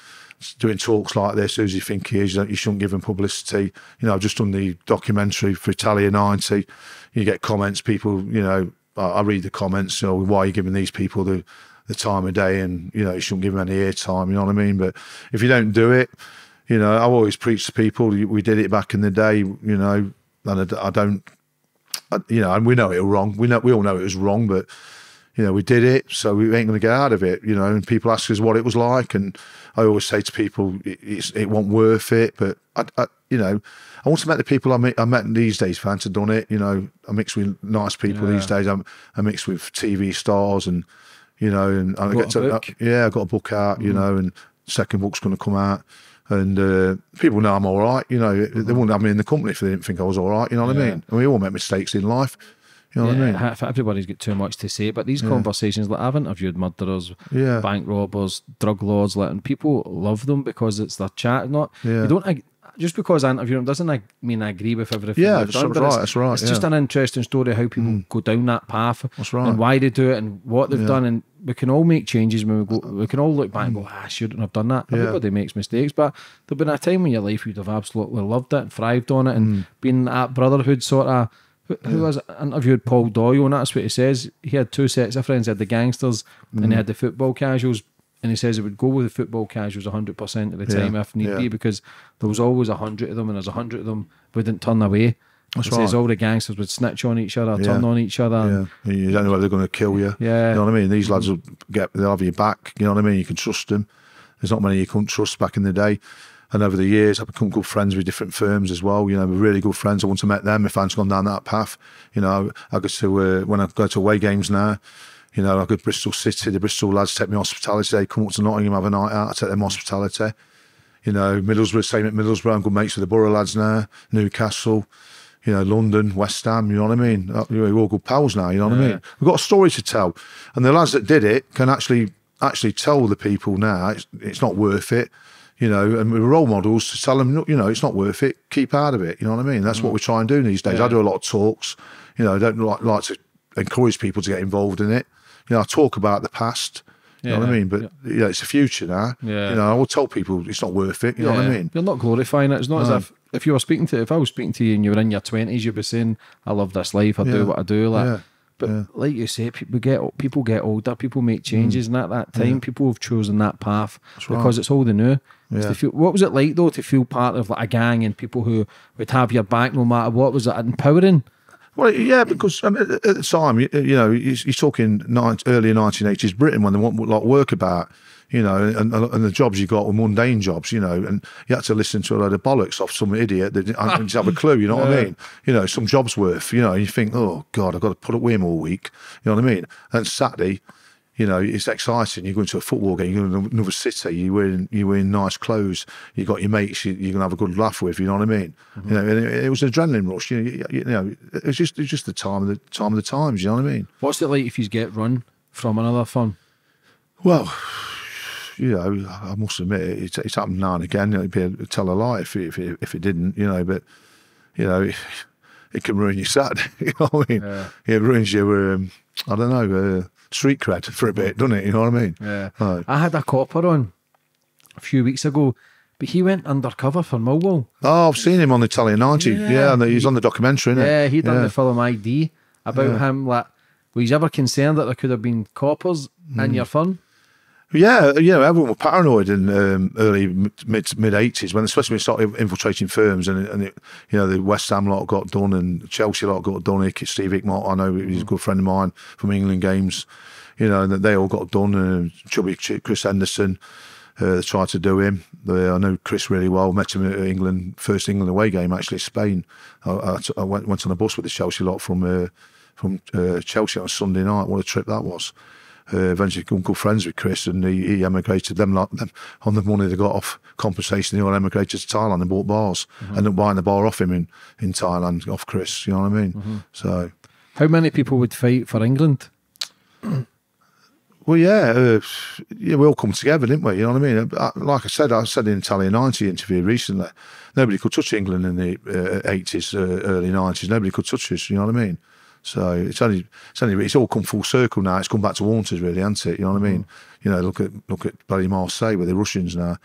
doing talks like this. Who's you think he is? You, you shouldn't give him publicity. You know, I've just done the documentary for Italia ninety. You get comments. People, you know, I, I read the comments. You know, why are you giving these people the the time of day? And you know, you shouldn't give them any airtime. You know what I mean? But if you don't do it, you know, I always preach to people. We did it back in the day. You know, and I, I don't I- you know, and we know it was wrong. We know we all know it was wrong, but you know, we did it, so we ain't going to get out of it. You know, and people ask us what it was like, and I always say to people, it, it's, it wasn't worth it. But I, I, you know, I want to meet the people I met, I met these days. Fans have done it. You know, I mix with nice people these days. I'm, I mix with TV stars, and you know, and I Got get a to, book? yeah, I got a book out. You mm. know, and second book's going to come out. And uh, people know I'm all right. You know, they wouldn't have me in the company if they didn't think I was all right. You know what I mean? And we all make mistakes in life. You know what I mean? Everybody's got too much to say, but these conversations, like I've interviewed murderers, Yeah. bank robbers, drug lords, letting people love them because it's their chat. Not Yeah. you don't just because I interview them doesn't ag- mean I agree with everything. Yeah, that's done, right, It's, that's right, It's just yeah. Mm. an interesting story how people go down that path. That's right. And why they do it and what they've Yeah. done, and we can all make changes when we go. We can all look back and go, ah, I shouldn't have done that. Mm. Yeah. Everybody makes mistakes, but there'll been a time in your life you'd have absolutely loved it and thrived on it, and Mm. been that brotherhood sort of. Who, was interviewed Paul Doyle, and that's what he says. He had two sets of friends. He had the gangsters and he Mm. had the football casuals. And he says he would go with the football casuals 100% of the Yeah, time if need yeah. be because there was always 100 of them and there's 100 of them wouldn't turn away. That's he says right. all the gangsters would snitch on each other, Yeah. turn on each other. Yeah, you don't know whether they're going to kill you. Yeah. you know what I mean. These lads will get they'll have your back. You know what I mean. You can trust them. There's not many you couldn't trust back in the day. And over the years, I've become good friends with different firms as well. You know, we're really good friends. I want to meet them if I've gone down that path. You know, I go to uh, when I go to away games now. You know, I go to Bristol City. The Bristol lads take me hospitality. They come up to Nottingham, have a night out. I take them hospitality. You know, Middlesbrough, same at Middlesbrough. I'm good mates with the Boro lads now. Newcastle, you know, London, West Ham. You know what I mean? Uh, We're all good pals now. You know what I mean? We've got a story to tell, and the lads that did it can actually actually tell the people now it's, it's not worth it. You know, and we're role models to tell them, you know, it's not worth it. Keep out of it. You know what I mean? That's what we try and do these days. I do a lot of talks. You know, I don't like, like to encourage people to get involved in it. You know, I talk about the past. You know what I mean? But you know, it's the future now. Yeah. You know, I will tell people it's not worth it. You know what I mean? You're not glorifying it. It's not No. as if if you were speaking to if I was speaking to you and you were in your twenties, you'd be saying, "I love this life. I Yeah. do what I do." Like, Yeah. but Yeah. Mm. like you say, people get people get older, people make changes, and at that time, people have chosen that path right. because it's all they knew. Yeah. feel, what was it like though to feel part of like a gang and people who would have your back no matter what? Was it empowering? Well, yeah, because I mean, at the time, you, you know, you're, you're talking nine, early 1980s Britain when there wasn't like work about. you know, and, and the jobs you got were mundane jobs, you know, and you had to listen to a load of bollocks off some idiot that didn't, didn't have a clue, you know what I mean? You know, some jobs worth, you know, and you think, oh God, I've got to put up with him all week, you know what I mean? And Saturday, you know, it's exciting. You're going to a football game, you're going to another city, you're wearing, you're wearing nice clothes, you got your mates you, are going to have a good laugh with, you know what I mean? Mm-hmm. You know, it, it, was an adrenaline rush, you know, you, you know, it was just, it was just the time of the time of the times, you know what I mean? What's it like if you get run from another fun? Well, you know, I must admit, it's, it's happened now and again. It'd be a, tell a lie if it, if, it, if it didn't, you know, but, you know, it, it can ruin your Saturday. you know what I mean? Yeah. It ruins your, um, I don't know, uh, street cred for a bit, doesn't it? You know what I mean? Yeah. Right. I had a copper on a few weeks ago, but he went undercover for Millwall. Oh, I've seen him on the Italian 90. Yeah, yeah and he's on the documentary, isn't Yeah, he done yeah. the film ID about yeah. him. Like, was he ever concerned that there could have been coppers mm. in your fun? Yeah, you know, everyone was paranoid in um, early mid mid eighties when, especially when we started infiltrating firms, and, and it, you know the West Ham lot got done and Chelsea lot got done. Steve Hickmott, I know he's a good friend of mine from England games, you know, and they all got done. And chubby Chris Henderson, uh, they tried to do him. They, I know Chris really well. Met him at England first England away game actually Spain. I, I, I went, went on a bus with the Chelsea lot from uh, from uh, Chelsea on Sunday night. What a trip that was uh, eventually become good friends with Chris, and he, he emigrated them, like, them on the money they got off compensation. They all emigrated to Thailand and bought bars, mm-hmm. ended up buying the bar off him in, in Thailand off Chris. You know what I mean? Mm-hmm. So, how many people would fight for England? Well, yeah, uh, yeah, we all come together, didn't we? You know what I mean? Uh, like I said, I said in Italian 90 interview recently, nobody could touch England in the uh, 80s, uh, early 90s. Nobody could touch us, you know what I mean? So it's only it's only it's all come full circle now. It's come back to Haunters really, hasn't it? You know what I mean? Mm. You know, look at look at bloody Marseille with the Russians now.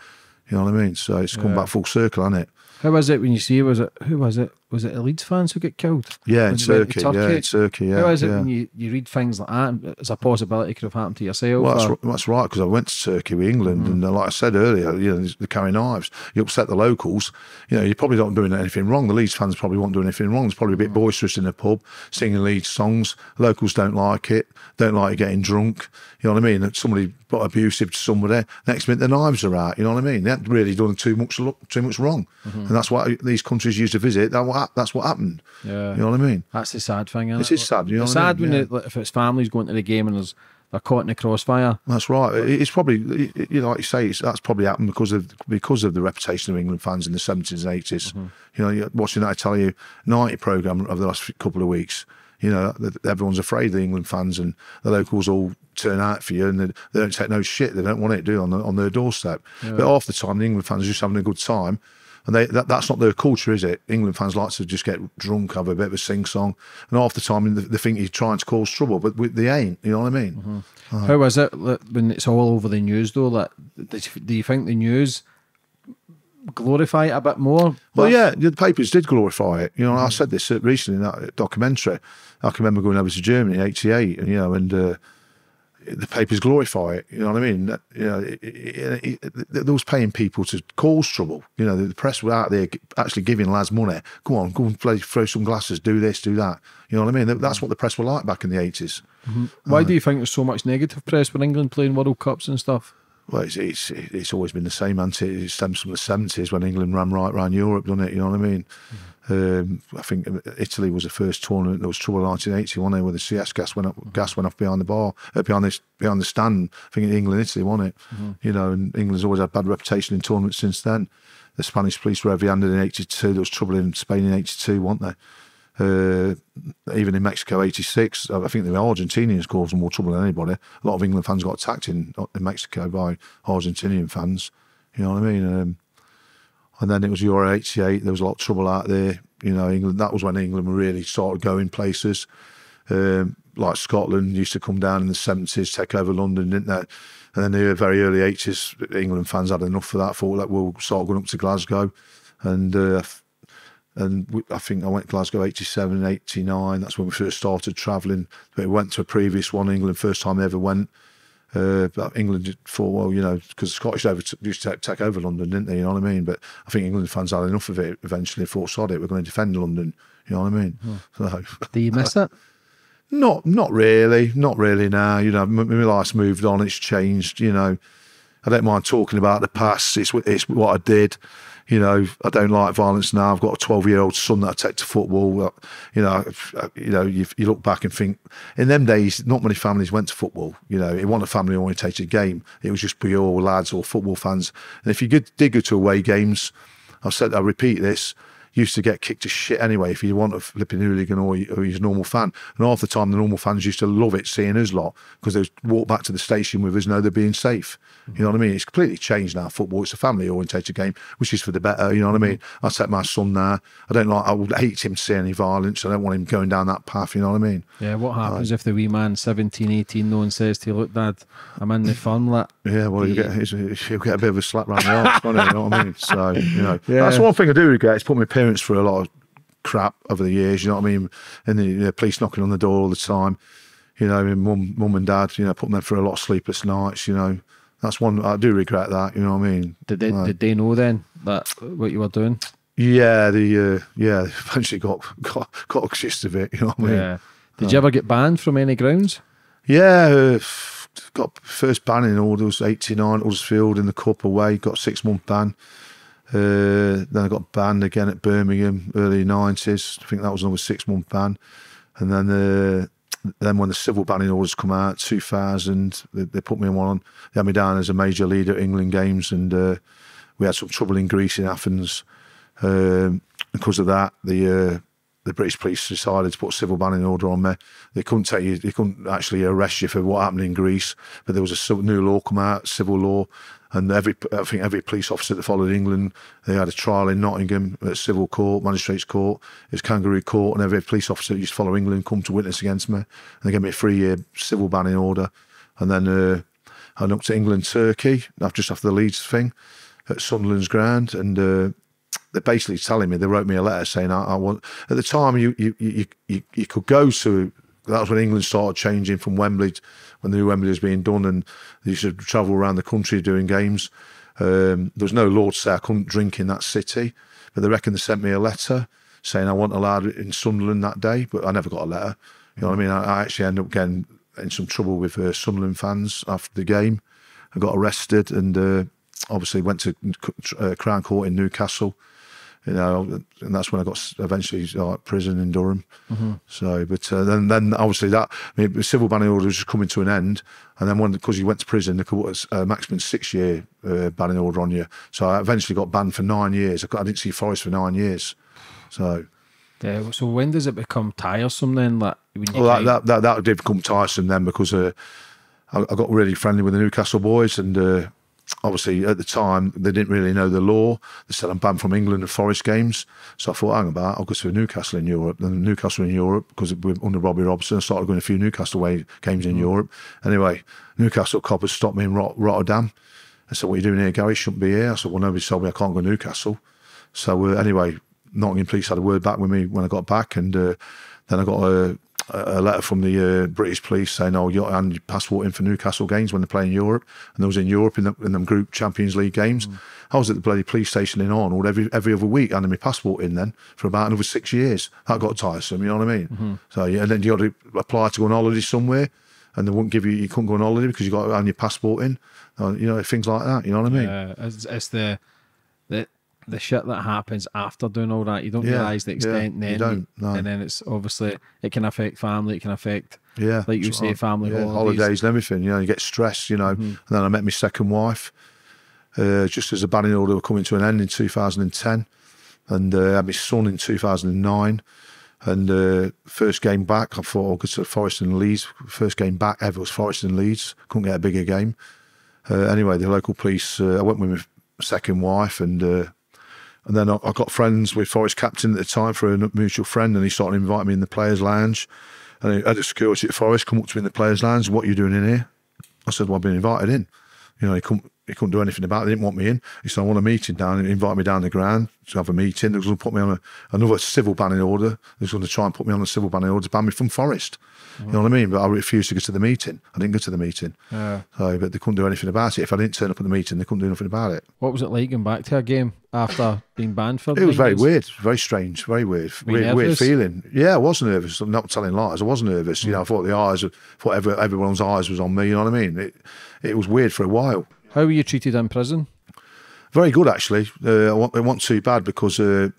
You know what I mean? So it's come back full circle, hasn't it? How was it when you see? Was it who was it? Was it the Leeds fans who get killed? Yeah, in Turkey, Turkey. Yeah, in Turkey. Yeah. How is it yeah. when you, you read things like that? As a possibility it could have happened to yourself. Well, that's, that's right because I went to Turkey with England, mm. and uh, like I said earlier, you know, they carry knives. You upset the locals. You know, you probably not doing anything wrong. The Leeds fans probably won't do anything wrong. It's probably a bit mm. boisterous in the pub, singing Leeds songs. Locals don't like it. Don't like getting drunk. You know what I mean? That somebody got abusive to somebody. Next minute, the knives are out. You know what I mean? They haven't really done too much too much wrong, mm-hmm. And that's what these countries used to visit. That what that's what happened. Yeah, you know what I mean. That's the sad thing. Isn't it? It's sad. You know it's sad I mean? when yeah. it, if it's families going to the game and there's they're caught in the crossfire. That's right. It's probably you know, like you say, that's probably happened because of because of the reputation of England fans in the seventies and 80s mm-hmm. You know, watching that Italia ninety program over the last couple of weeks you know, everyone's afraid of the England fans and the locals all turn out for you and they, they don't take no shit. They don't want it to do on the, on their doorstep. Yeah. But half the time, the England fans are just having a good time. And they, that, that's not their culture, is it? England fans like to just get drunk, have a bit of a sing song, and half the time they think you're trying to cause trouble, but they ain't. You know what I mean? Mm-hmm. Uh, How is it when it's all over the news, though? That do you think the news glorify it a bit more? Well, yeah, the papers did glorify it. You know, mm. I said this recently in that documentary. I can remember going over to Germany in '88, and you know, and uh, the papers glorify it. You know what I mean? You know, it, it, it, was paying people to cause trouble. You know, the press were out there actually giving lads money. Go on, go and play, throw some glasses, do this, do that. You know what I mean? That's what the press were like back in the 80s. Mm-hmm. Why uh, do you think there's so much negative press when England playing World Cups and stuff? Well, it's, it's, it's always been the same, hasn't it? It stems from the 70s when England ran right around Europe, doesn't it? You know what I mean? Mm-hmm. Um, I think Italy was the first tournament. There was trouble in 1981 there, where the CS gas went up, gas went off behind the bar, uh, behind the behind the stand. I think England, Italy won it. Mm-hmm. You know, and England's always had a bad reputation in tournaments since then. The Spanish police were heavy-handed in '82. There was trouble in Spain in '82, weren't there? Uh, even in Mexico '86, I think the Argentinians caused more trouble than anybody. A lot of England fans got attacked in, in Mexico by Argentinian fans. You know what I mean? Um, and then it was Euro '88. There was a lot of trouble out there. You know, England. That was when England really started going places. Um, like Scotland used to come down in the '70s, take over London, didn't they? And then the very early '80s, England fans had enough for that. Thought that we'll start going up to Glasgow, and uh, and we, I think I went to Glasgow 87, 89. That's when we first started travelling. But we went to a previous one, England, first time I ever went. Uh, England thought, well, you know, because the Scottish over used to take, take, over London, didn't they? You know what I mean? But I think England fans had enough of it eventually. Thought, sod it, we're going to defend London. You know what I mean? Hmm. So, Do you miss it? Not, not really, not really. Now, you know, my life's moved on. It's changed. You know, I don't mind talking about the past. It's it's what I did. You know, I don't like violence now. I've got a 12 year old son that I take to football. Uh, you know, uh, you know, you, you, look back and think, in them days, not many families went to football. You know, it wasn't a family orientated game. It was just pure lads or football fans. And if you did go to away games, I've said, I repeat this, used to get kicked to shit anyway if you want a flipping hooligan or, or he's a normal fan. And half the time, the normal fans used to love it seeing us lot because they'd walk back to the station with us, know they're being safe. You know what I mean? It's completely changed now. Football, it's a family orientated game, which is for the better. You know what I mean? I take my son there. I don't like, I would hate him to see any violence. I don't want him going down that path. You know what I mean? Yeah, what happens if the wee man, 17, 18, no one says to you, look, dad, I'm in the fun, like, yeah, well, you get, he'll get a bit of a slap round the arse, you know what I mean? So, you know, yeah. that's one thing I do regret is put my parents through a lot of crap over the years. You know what I mean? And the you know, police knocking on the door all the time. You know, mum, mum and dad. You know, putting them through a lot of sleepless nights. You know, that's one I do regret that. You know what I mean? Did they did they know then that what you were doing? Yeah, the uh, yeah eventually got got got a gist of it. You know what I mean? Yeah. Did uh, you ever get banned from any grounds? Yeah, uh, got first ban in orders eighty nine Huddersfield in the cup away. Got six month ban. Uh, then I got banned again at Birmingham early nineties. I think that was another six month ban. And then uh, then when the civil banning orders come out, 2000, they, they, put me in one. They had me down as a major leader at England games, and uh, we had some trouble in Greece in Athens. Um, because of that, the uh, the British police decided to put civil banning order on me. They couldn't take you, they couldn't actually arrest you for what happened in Greece, but there was a new law come out, civil law, and every I think every police officer that followed England, they had a trial in Nottingham at civil court, magistrates court, it was kangaroo court, and every police officer that used to follow England come to witness against me, and they gave me a three-year civil banning order, and then uh, I went to England, Turkey, just after the Leeds thing, at Sunderland's ground, and uh, they're basically telling me they wrote me a letter saying I, I want. At the time, you you you you, you could go to that was when England started changing from Wembley when the new Wembley was being done, and used to travel around the country doing games. Um, there was no law to say I couldn't drink in that city, but they reckon they sent me a letter saying I wasn't allowed in Sunderland that day, but I never got a letter. You know what I mean? I, I actually ended up getting in some trouble with uh, Sunderland fans after the game. I got arrested and uh, obviously went to uh, Crown Court in Newcastle you know, and that's when I got eventually like prison in Durham. Mm-hmm. So, but uh, then, then obviously that I mean, the civil banning order was just coming to an end, and then when because you went to prison, they put a maximum six year uh, banning order on you. So I eventually got banned for nine years. I, got, I didn't see Forest for nine years. So. Yeah, so when does it become tiresome then? Like, well, that, that, that, that did become tiresome then because uh, I, I, got really friendly with the Newcastle boys and uh, obviously at the time they didn't really know the law. They said I'm banned from England and Forest games. So I thought, hang about, I'll go to Newcastle in Europe. Then Newcastle in Europe because we're under Bobby Robson. I started going a few Newcastle away games in mm. Europe. Anyway, Newcastle coppers stopped me in Rot- Rotterdam. I said, what are you doing here, Gary? shouldn't be here. I said, well, nobody told me I can't go to Newcastle. So uh, anyway, Nottingham Police had a word back with me when I got back and uh, then I got a a letter from the uh, British police saying, "Oh, you're and your passport in for Newcastle games when they play in Europe." And was in Europe in, the, in them group Champions League games. Mm. I was at the bloody police station in Arnold every every other week, handing my passport in then for about another six years. That got tiresome, you know what I mean? Mm-hmm. So yeah, and then you got to apply to go on holiday somewhere, and they wouldn't give you you couldn't go on holiday because you got to hand your passport in. Uh, you know things like that. You know what I mean? Yeah, it's, it's the the the shit that happens after doing all that, you don't yeah, realise the extent. Yeah, then, no. and then it's obviously it can affect family. It can affect, yeah, like you say, family yeah, holidays. holidays. and everything. You know, you get stressed. You know, mm-hmm. and then I met my second wife. Uh, just as the banning order were coming to an end in 2010, and uh, I had my son in 2009. And uh, first game back, I thought I'll go to Forest and Leeds. First game back ever was Forest and Leeds. Couldn't get a bigger game. Uh, anyway, the local police. Uh, I went with my second wife, and uh, and then I, got friends with Forest captain at the time for a mutual friend, and he started inviting me in the players' lounge. And I had a security at Forest come up to me in the players' lounge. What are you doing in here? I said, Well, I've been invited in. You know, he couldn't he couldn't do anything about it. He didn't want me in. He said, I want a meeting down. He invited me down the ground to have a meeting. They was going to put me on a, another civil banning order. They was going to try and put me on a civil banning order to ban me from Forest. You know what I mean? But I refused to go to the meeting. I didn't go to the meeting. Yeah. So, but they couldn't do anything about it. If I didn't turn up at the meeting, they couldn't do nothing about it. What was it like going back to a game after being banned for? It was very weird, very strange, very weird, weird, weird, feeling. Yeah, I was nervous. I'm not telling lies. I was nervous. Mm. You know, I thought the eyes, I thought every, everyone's eyes was on me. You know what I mean? It, it was weird for a while. How were you treated in prison? Very good, actually. Uh, it wasn't too bad because uh,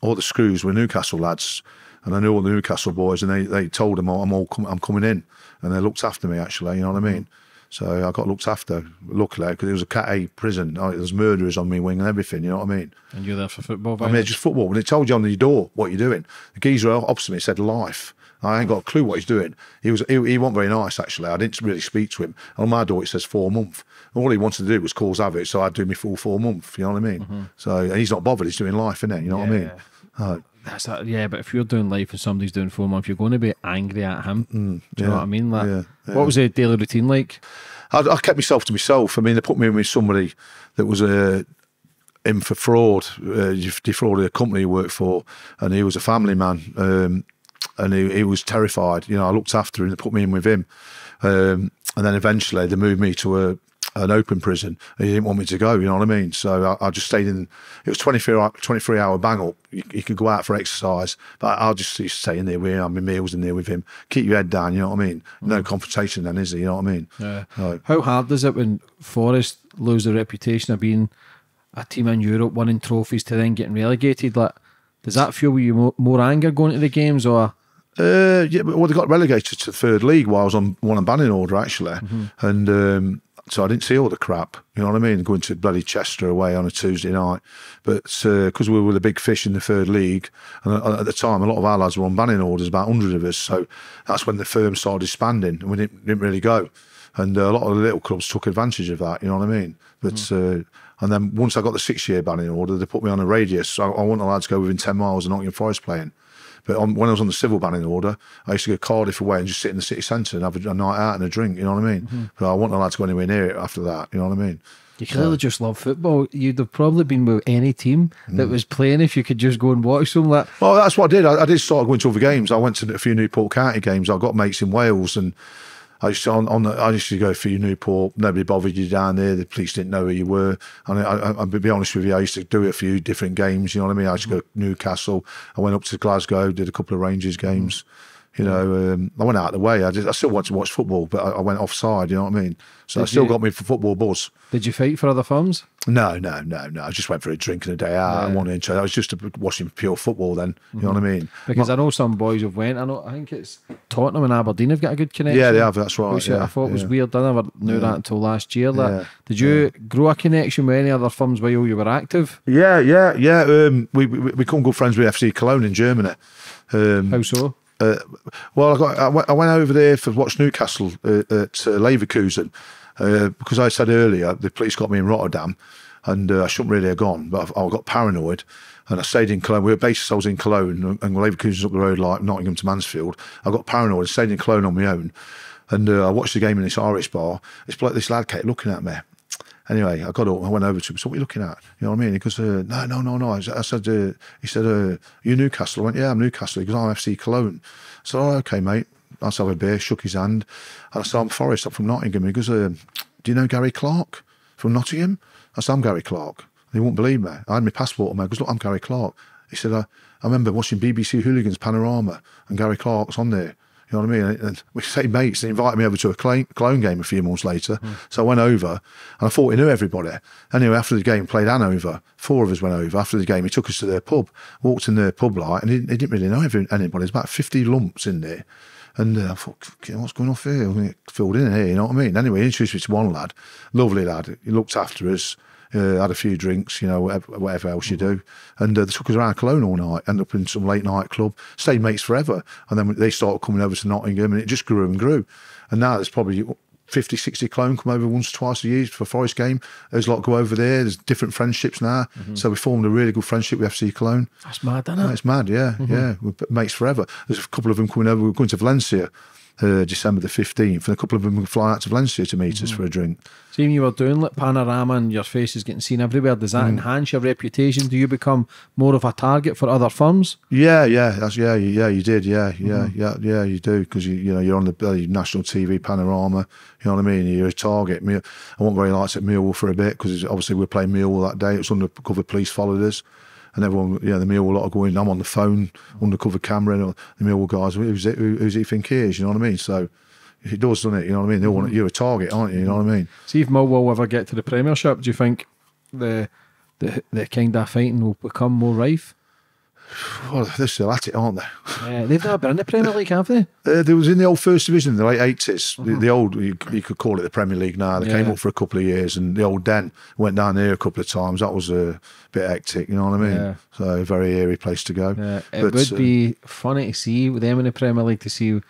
all the screws were Newcastle lads, and I knew all the Newcastle boys, and they, they told them, oh, I'm all com- I'm coming in, and they looked after me. Actually, you know what I mean. So I got looked after, luckily, because it was a Cat A prison. Oh, there was murderers on me wing and everything. You know what I mean? And you're there for football. I mean, just football. When it told you on the door what you're doing, the geezer opposite me said life. I ain't got a clue what he's doing. He was he, he wasn't very nice actually. I didn't really speak to him. On my door it says four month. All he wanted to do was cause havoc, so I'd do me full four month. You know what I mean? Mm-hmm. So he's not bothered. He's doing life, isn't it? You know yeah. what I mean? Uh, that's that, yeah, but if you're doing life and somebody's doing four months, you're going to be angry at him. Mm, do you yeah, know what I mean? Like, yeah, yeah. What was the daily routine like? I, I, kept myself to myself. I mean, they put me in with somebody that was a. Uh, in for fraud, uh, defrauded a company he worked for, and he was a family man. Um, and he, he, was terrified. You know, I looked after him, they put me in with him. Um, and then eventually they moved me to a, an open prison. He didn't want me to go, you know what I mean? So I, I just stayed in, it was 23 hour, 23 hour bang up. You, you, could go out for exercise, but I'll just stay in there with him, my meals in there with him. Keep your head down, you know what I mean? No mm. confrontation then, is it? You know what I mean? Yeah. So, How hard is it when Forest lose the reputation of being a team in Europe winning trophies to then getting relegated? Like, does that fuel you more, more anger going to the games or? Uh, yeah, well, they got relegated to the third league while I was on one and banning order actually, mm-hmm. and um, so I didn't see all the crap. You know what I mean? Going to bloody Chester away on a Tuesday night, but because uh, we were the big fish in the third league, and at the time a lot of our lads were on banning orders, about hundred of us. So that's when the firm started disbanding, and we didn't, didn't really go. And uh, a lot of the little clubs took advantage of that. You know what I mean? But mm-hmm. and then once I got the six-year banning order, they put me on a radius. So I, I wasn't allowed to go within ten miles of Nottingham Forest playing. But on, when I was on the civil banning order, I used to go Cardiff away and just sit in the city centre and have a, a, night out and a drink. You know what I mean? Mm-hmm. But I wasn't allowed to go anywhere near it after that. You know what I mean? You clearly so, just love football. You'd have probably been with any team that mm. was playing if you could just go and watch them. Like, well, that's what I did. I, I did start going to other games. I went to a few Newport County games. I got mates in Wales and I used to on, on the, I used to go through Newport. Nobody bothered you down there. The police didn't know who you were. And I, I, I'll be honest with you, I used to do it a few different games. You know what I mean? I used to go to Newcastle. I went up to Glasgow, did a couple of Rangers games. You know, um, I went out of the way. I, just, I still want to watch football, but I, I, went offside. You know what I mean? So Did I still you, got me for football buzz. Did you fight for other firms? No, no, no, no. I just went for a drink and a day out. Yeah. I wanted to. I was just watching pure football then. You mm-hmm. know what I mean? Because My, I know some boys have went. I know. I think it's Tottenham and Aberdeen have got a good connection. Yeah, they have. That's right. Which yeah, I thought yeah. was weird. I never knew that until last year. That did you grow a connection with any other firms while you were active? Yeah, yeah, yeah. Um, we, we we become good friends with FC Cologne in Germany. Um, How so? Uh, well, I, got, I, went, I, went, over there for watch Newcastle uh, at uh, Leverkusen uh, because I said earlier the police got me in Rotterdam and uh, I shouldn't really have gone, but I, I, got paranoid and I stayed in Cologne. We were based ourselves in Cologne and Leverkusen's up the road like Nottingham to Mansfield. I got paranoid and stayed in Cologne on my own. And I watched the game in this Irish bar. It's like this lad kept looking at me. Anyway, I got up, I went over to him. So what are you looking at? You know what I mean? He goes, uh, no, no, no, no. I said, uh, he said, uh, you Newcastle? I went, yeah, I'm Newcastle. He goes, I'm FC Cologne. I said, oh, okay, mate. Let's have a beer. Shook his hand. And I said, I'm Forest. I'm from Nottingham. He goes, uh, do you know Gary Clarke from Nottingham? I said, I'm Gary Clarke. He won't believe me. I had my passport on me. He goes, look, I'm Gary Clarke. He said, I, I remember watching BBC Hooligans Panorama and Gary Clarke's on there. You know what I mean? And we say mates. They invited me over to a clone game a few months later. Mm. So I went over and I thought he knew everybody. Anyway, after the game, played Hanover. Four of us went over. After the game, he took us to their pub, walked in their pub light, and he, he didn't really know anybody. There's about 50 lumps in there. And uh, I thought, what's going on here? I mean, filled in here, you know what I mean? Anyway, he introduced me to one lad, lovely lad. He looked after us uh, had a few drinks, you know, whatever, whatever else you do. And uh, they took us around Cologne all night, ended up in some late night club, stayed mates forever. And then they started coming over to Nottingham and it just grew and grew. And now there's probably 50, 60 Cologne come over once, or twice a year for Forest game. There's a lot go over there. There's different friendships now. Mm-hmm. So we formed a really good friendship with FC Cologne. That's mad, isn't it? it's mad, yeah, mm-hmm. yeah. We're mates forever. There's a couple of them coming over. We're going to Valencia uh, December the 15th, and a couple of them fly out to Valencia to meet mm-hmm. us for a drink. Seeing you were doing like panorama and your face is getting seen everywhere, does that mm. enhance your reputation? Do you become more of a target for other firms? Yeah, yeah, that's yeah, yeah, you did, yeah, yeah, mm-hmm. yeah, yeah, you do because you you know you're on the uh, national TV panorama. You know what I mean? You're a target. I wasn't very liked at Millwall for a bit because obviously we're playing Millwall that day. It was undercover police followed us and everyone, yeah, the Millwall lot are going. I'm on the phone, undercover camera, and the Millwall guys, who's it? Who, who's he think he is? You know what I mean? So, It does, doesn't it? You know what I mean? They want you're a target, aren't you? You know what I mean? See if Millwall ever get to the Premiership. Do you think the the the kind of fighting will become more rife? Well, they're still at it, aren't they? Uh, they've never been in the Premier League, have they? Uh, there was in the old first division in the late 80s, the, the old, you, you could call it the Premier League now. They came Uh-huh. Up for a couple of years and the old Den went down there a couple of times. That was a bit hectic, you know what I mean? Yeah. So, a very eerie place to go. Uh, it But, would uh, be funny to see them in the Premier League to see.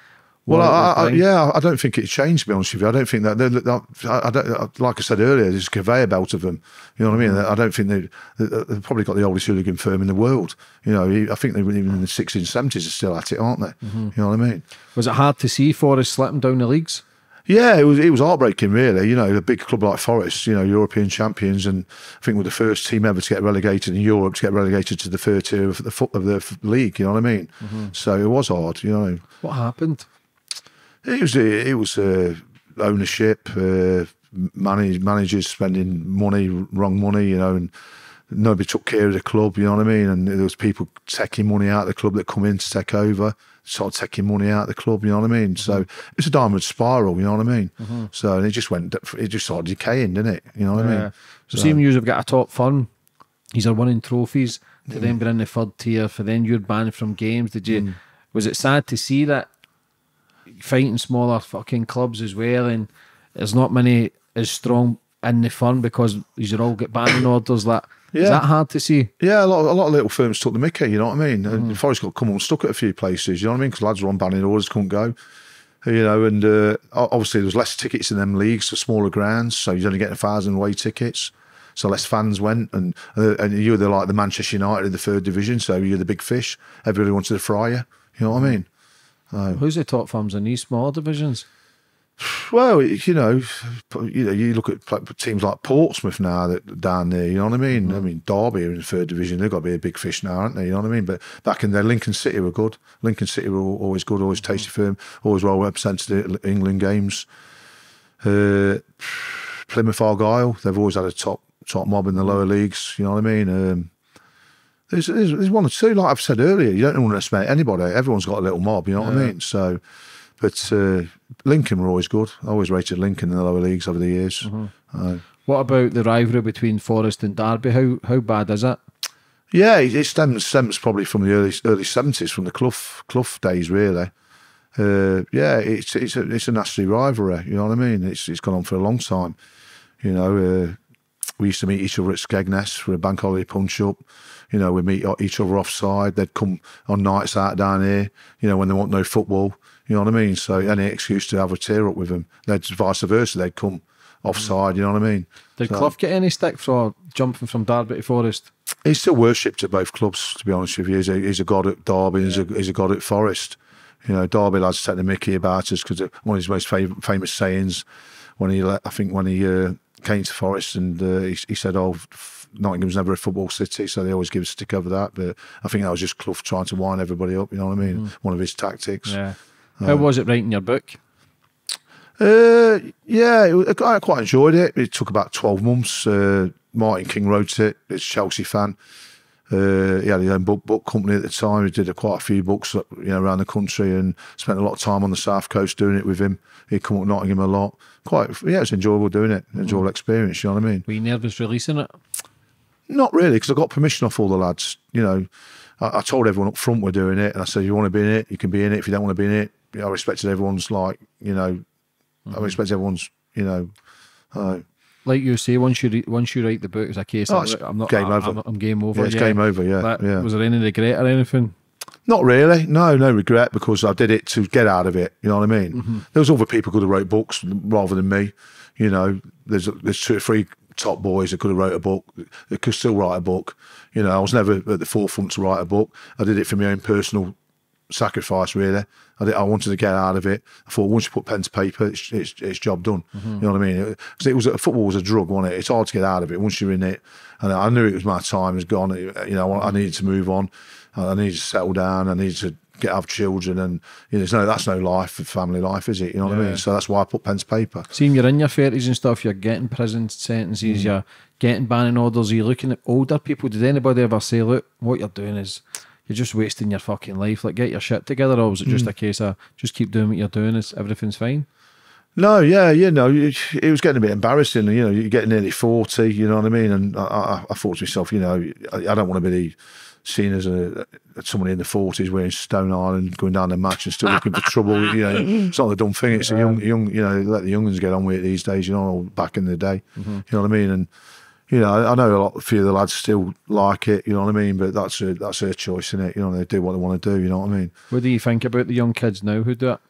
Well, I, I, yeah, I don't think it's changed. To be honest with you, I don't think that. they're- they're- I, I don't, uh, like I said earlier, there's a conveyor belt of them. You know what I mean? Mm. I don't think they, they- they've probably got the oldest hooligan firm in the world. You know, I think they were even in the 16, 70s are still at it, aren't they? Mm-hmm. You know what I mean? Was it hard to see Forest slipping down the leagues? Yeah, it was it was heartbreaking, really. You know, a big club like Forest, you know, European champions, and I think we're the first team ever to get relegated in Europe to get relegated to the third tier of the foot of the league. You know what I mean? Mm-hmm. So it was hard. You know, What happened? It was it was uh, ownership, uh, manage, managers spending money, wrong money. You know, and nobody took care of the club. You know what I mean? And there was people taking money out of the club that come in to take over. Started taking money out of the club. You know what I mean? So it's a downward spiral. You know what I mean? So and it just went. It just started decaying, didn't it? You know what I mean? So, seeing you have got a top firm, these are winning trophies. To then be in the third tier, for then you're banned from games. Did you? Was it sad to see that fighting smaller fucking clubs as well, and there's not many as strong in the fun because these are all get banning orders. That is Yeah. that hard to see? Yeah, a lot, a lot of little firms took the mickey, you know what I mean? And Forest got come unstuck at a few places, you know what I mean? Because lads were on banning orders, couldn't go. You know, and uh, obviously there was less tickets in them leagues for smaller grounds, so you're only getting a thousand away tickets. So less fans went, and uh, and you were the like the Manchester United of the third division, so you're the big fish. Everybody wanted to fry you. You know what I mean? Who's the top firms in these smaller divisions? Well, you know, you know, you look at teams like Portsmouth now that down there. You know what I mean? I mean, Derby are in the third division. They've got to be a big fish now, aren't they? You know what I mean? But back in there, Lincoln City were good. Lincoln City were always good, always tasty firm, always well represented at England games. Uh, Plymouth Argyle, they've always had a top top mob in the lower leagues. You know what I mean? Um, there's, there's, there's one or two, like I've said earlier. You don't want to underestimate anybody. Everyone's got a little mob. You know what I mean? So, but uh, Lincoln were always good. I always rated Lincoln in the lower leagues over the years. Uh, What about the rivalry between Forest and Derby? How how bad is it? yeah, it, it stems stems probably from the early early seventies, from the Clough Clough days, really. Uh, yeah, it's it's a it's a nasty rivalry. You know what I mean? It's it's gone on for a long time. You know, uh, we used to meet each other at Skegness for a bank holiday punch up. You know, we meet each other offside. They'd come on nights out down here. You know, when they want no football. You know what I mean? So any excuse to have a tear up with them. They'd vice versa. They'd come offside. You know what I mean? Did So- Clough get any stick for jumping from Derby to Forest? he's still worshipped at both clubs. To be honest with you, he's a, he's a god at Derby. He's, a, he's a god at Forest. You know, Derby lads take the Mickey about us because one of his most fav- famous sayings when he, I think, when he uh, came to Forest and uh, he, he said, "Oh, Nottingham's never a football city," so they always give us a stick over that. But I think that was just Clough trying to wind everybody up. You know what I mean? One of his tactics. Yeah. How was it writing your book? Uh, yeah, I quite enjoyed it. It took about 12 months. Uh, Martin King wrote it. It's a Chelsea fan. Uh, he had his own book book company at the time. He did a, quite a few books, you know, around the country, and spent a lot of time on the south coast doing it with him. He'd come up to Nottingham a lot. Quite, yeah, it's enjoyable doing it. Enjoyable experience. You know what I mean? Were you nervous releasing it? Not really, because I got permission off all the lads. You know, I, I told everyone up front we're doing it, and I said, "You want to be in it, you can be in it. If you don't want to be in it, you know, I respected everyone's like, you know, I respect everyone's, you know." Uh, Like you say, once you once you write the book, it's a case Oh, I'm not game I'm, over. I'm, I'm game over. Yeah, it's game over, yeah, yeah. Was there any regret or anything? Not really. No, no regret because I did it to get out of it. You know what I mean? Mm-hmm. There was other people could have wrote books rather than me. You know, there's there's two or three top boys that could have wrote a book. They could still write a book. You know, I was never at the forefront to write a book. I did it for my own personal sacrifice. Really, I did, I wanted to get out of it. I thought once you put pen to paper, it's it's, it's job done. Mm-hmm. You know what I mean? It, 'cause it was football was a drug, wasn't it? It's hard to get out of it once you're in it. And I knew it was my time was gone. You know, I needed to move on. I needed to settle down. I needed to get have children, and you know, there's no that's no life, family life, is it? You know what I mean? So that's why I put pen to paper. Seeing you're in your thirties and stuff, you're getting prison sentences, mm. you're getting banning orders. You're looking at older people. Did anybody ever say, "Look, what you're doing is you're just wasting your fucking life. Like, get your shit together." Or was it just mm. a case of just keep doing what you're doing? Is everything's fine? No, yeah, you know, it, it was getting a bit embarrassing. You know, you're getting nearly forty. You know what I mean? And I, I, I thought to myself, you know, I, I don't want to be seen as a someone in the forties wearing Stone Island, going down the match and still looking for trouble. You know, it's not a dumb thing. It's a young, young. You know, let the young ones get on with it these days. You know, back in the day. Mm-hmm. You know what I mean? And you know, I, I know a lot, a few of the lads still like it. You know what I mean? But that's a that's their choice, in it. You know, they do what they want to do. You know what I mean? What do you think about the young kids now who do it?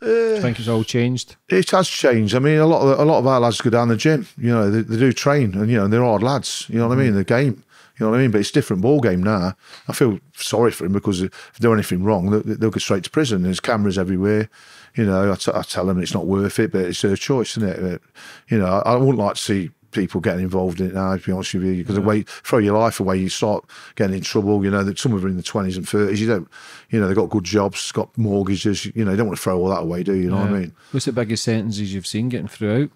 do you think it's all changed? It has changed. I mean, a lot of a lot of our lads go down the gym. You know, they, they do train, and you know, they're hard lads. You know what I mean? The game. You know what I mean? But it's a different ball game now. I feel sorry for him because if they do anything wrong, they'll, they'll go straight to prison. There's cameras everywhere. You know, I, t- I tell them it's not worth it, but it's their choice, isn't it? But, you know, I, I wouldn't like to see people getting involved in it now, to be honest with you, because the way throw your life away, you start getting in trouble. You know, that some of them are in the twenties and thirties. You don't, you know, they've got good jobs, got mortgages. You know, you don't want to throw all that away, do you? You know what I Yeah. mean? What's the biggest sentences you've seen getting through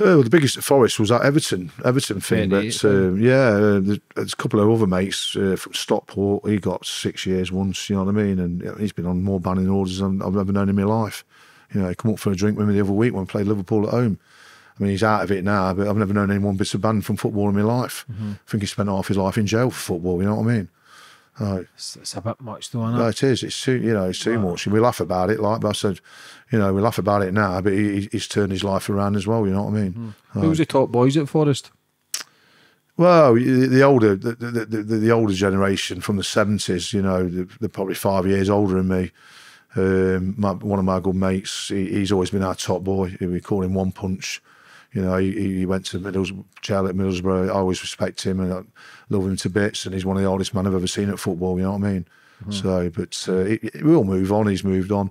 out? Oh, the biggest Forest was that Everton, Everton thing. But 38, uh, yeah, uh, there's, there's a couple of other mates uh, from Stockport. He got six years once. You know what I mean? And he's been on more banning orders than I've ever known in my life. You know, he come up for a drink with me the other week when we played Liverpool at home. I mean, he's out of it now, but I've never known anyone bit of banned from football in my life. I think he spent half his life in jail for football. You know what I mean? Right. It's, it's a bit much though, isn't No, it? is. It's too, you know, it's too much. And we laugh about it, like, I said, you know, we laugh about it now, but he, he's turned his life around as well. You know what I mean? Who was the top boys at Forest? Well, the, older, the, the, the, the older generation from the seventies, you know, they're, they're probably five years older than me. Um, my, one of my good mates, he, he's always been our top boy. We call him One Punch. You know, he, he went to Middles, jail at Middlesbrough. I always respect him and I love him to bits. And he's one of the oldest men I've ever seen at football. You know what I mean? So, but uh, it, it- we all move on. He's moved on.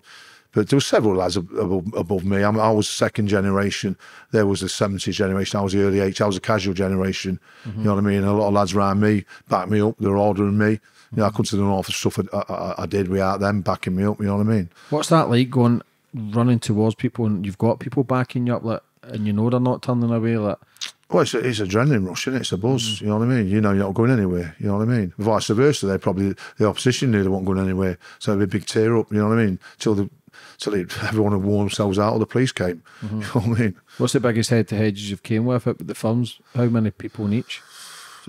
But there were several lads ab- above, above me. I'm, I was second generation. There was the 70s generation. I was the early 80s. I was a casual generation. You know what I mean? And a lot of lads around me backed me up. They're older than me. You know, I couldn't do all the stuff I, I, I did without them backing me up. You know what I mean? What's that like going running towards people and you've got people backing you up like, and you know they're not turning away like Well, it's, a, it's adrenaline rush, isn't it? It's a buzz. Mm. You know what I mean? You know you're not going anywhere. You know what I mean? Vice versa, they probably the opposition knew they weren't going anywhere, so it'd be a big tear up. You know what I mean? Till the till it, everyone had worn themselves out, or the police came. Mm-hmm. You know what I mean? what's the biggest head to heads you've came with at the firms? How many people in each?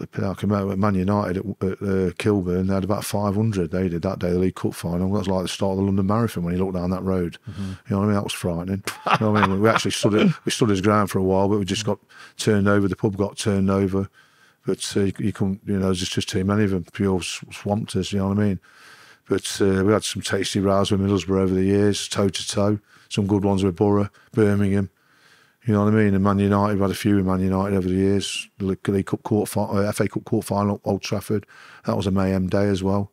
I came out at Man United at, at uh, Kilburn. They had about 500. They did that day, the League Cup final. That was like the start of the London Marathon when you look down that road. Mm-hmm. You know what I mean? That was frightening. you know what I mean? We actually stood it, we stood his ground for a while, but we just got turned over. The pub got turned over. But uh, you, couldn't, you know, there's just, just too many of them. Pure swamped us, you know what I mean? But uh, we had some tasty rows with Middlesbrough over the years, toe to toe. Some good ones with Boro, Birmingham. You know what I mean? And Man United, we've had a few with Man United over the years. The League Cup quarter, uh, FA Cup quarter final, Old Trafford. That was a mayhem day as well.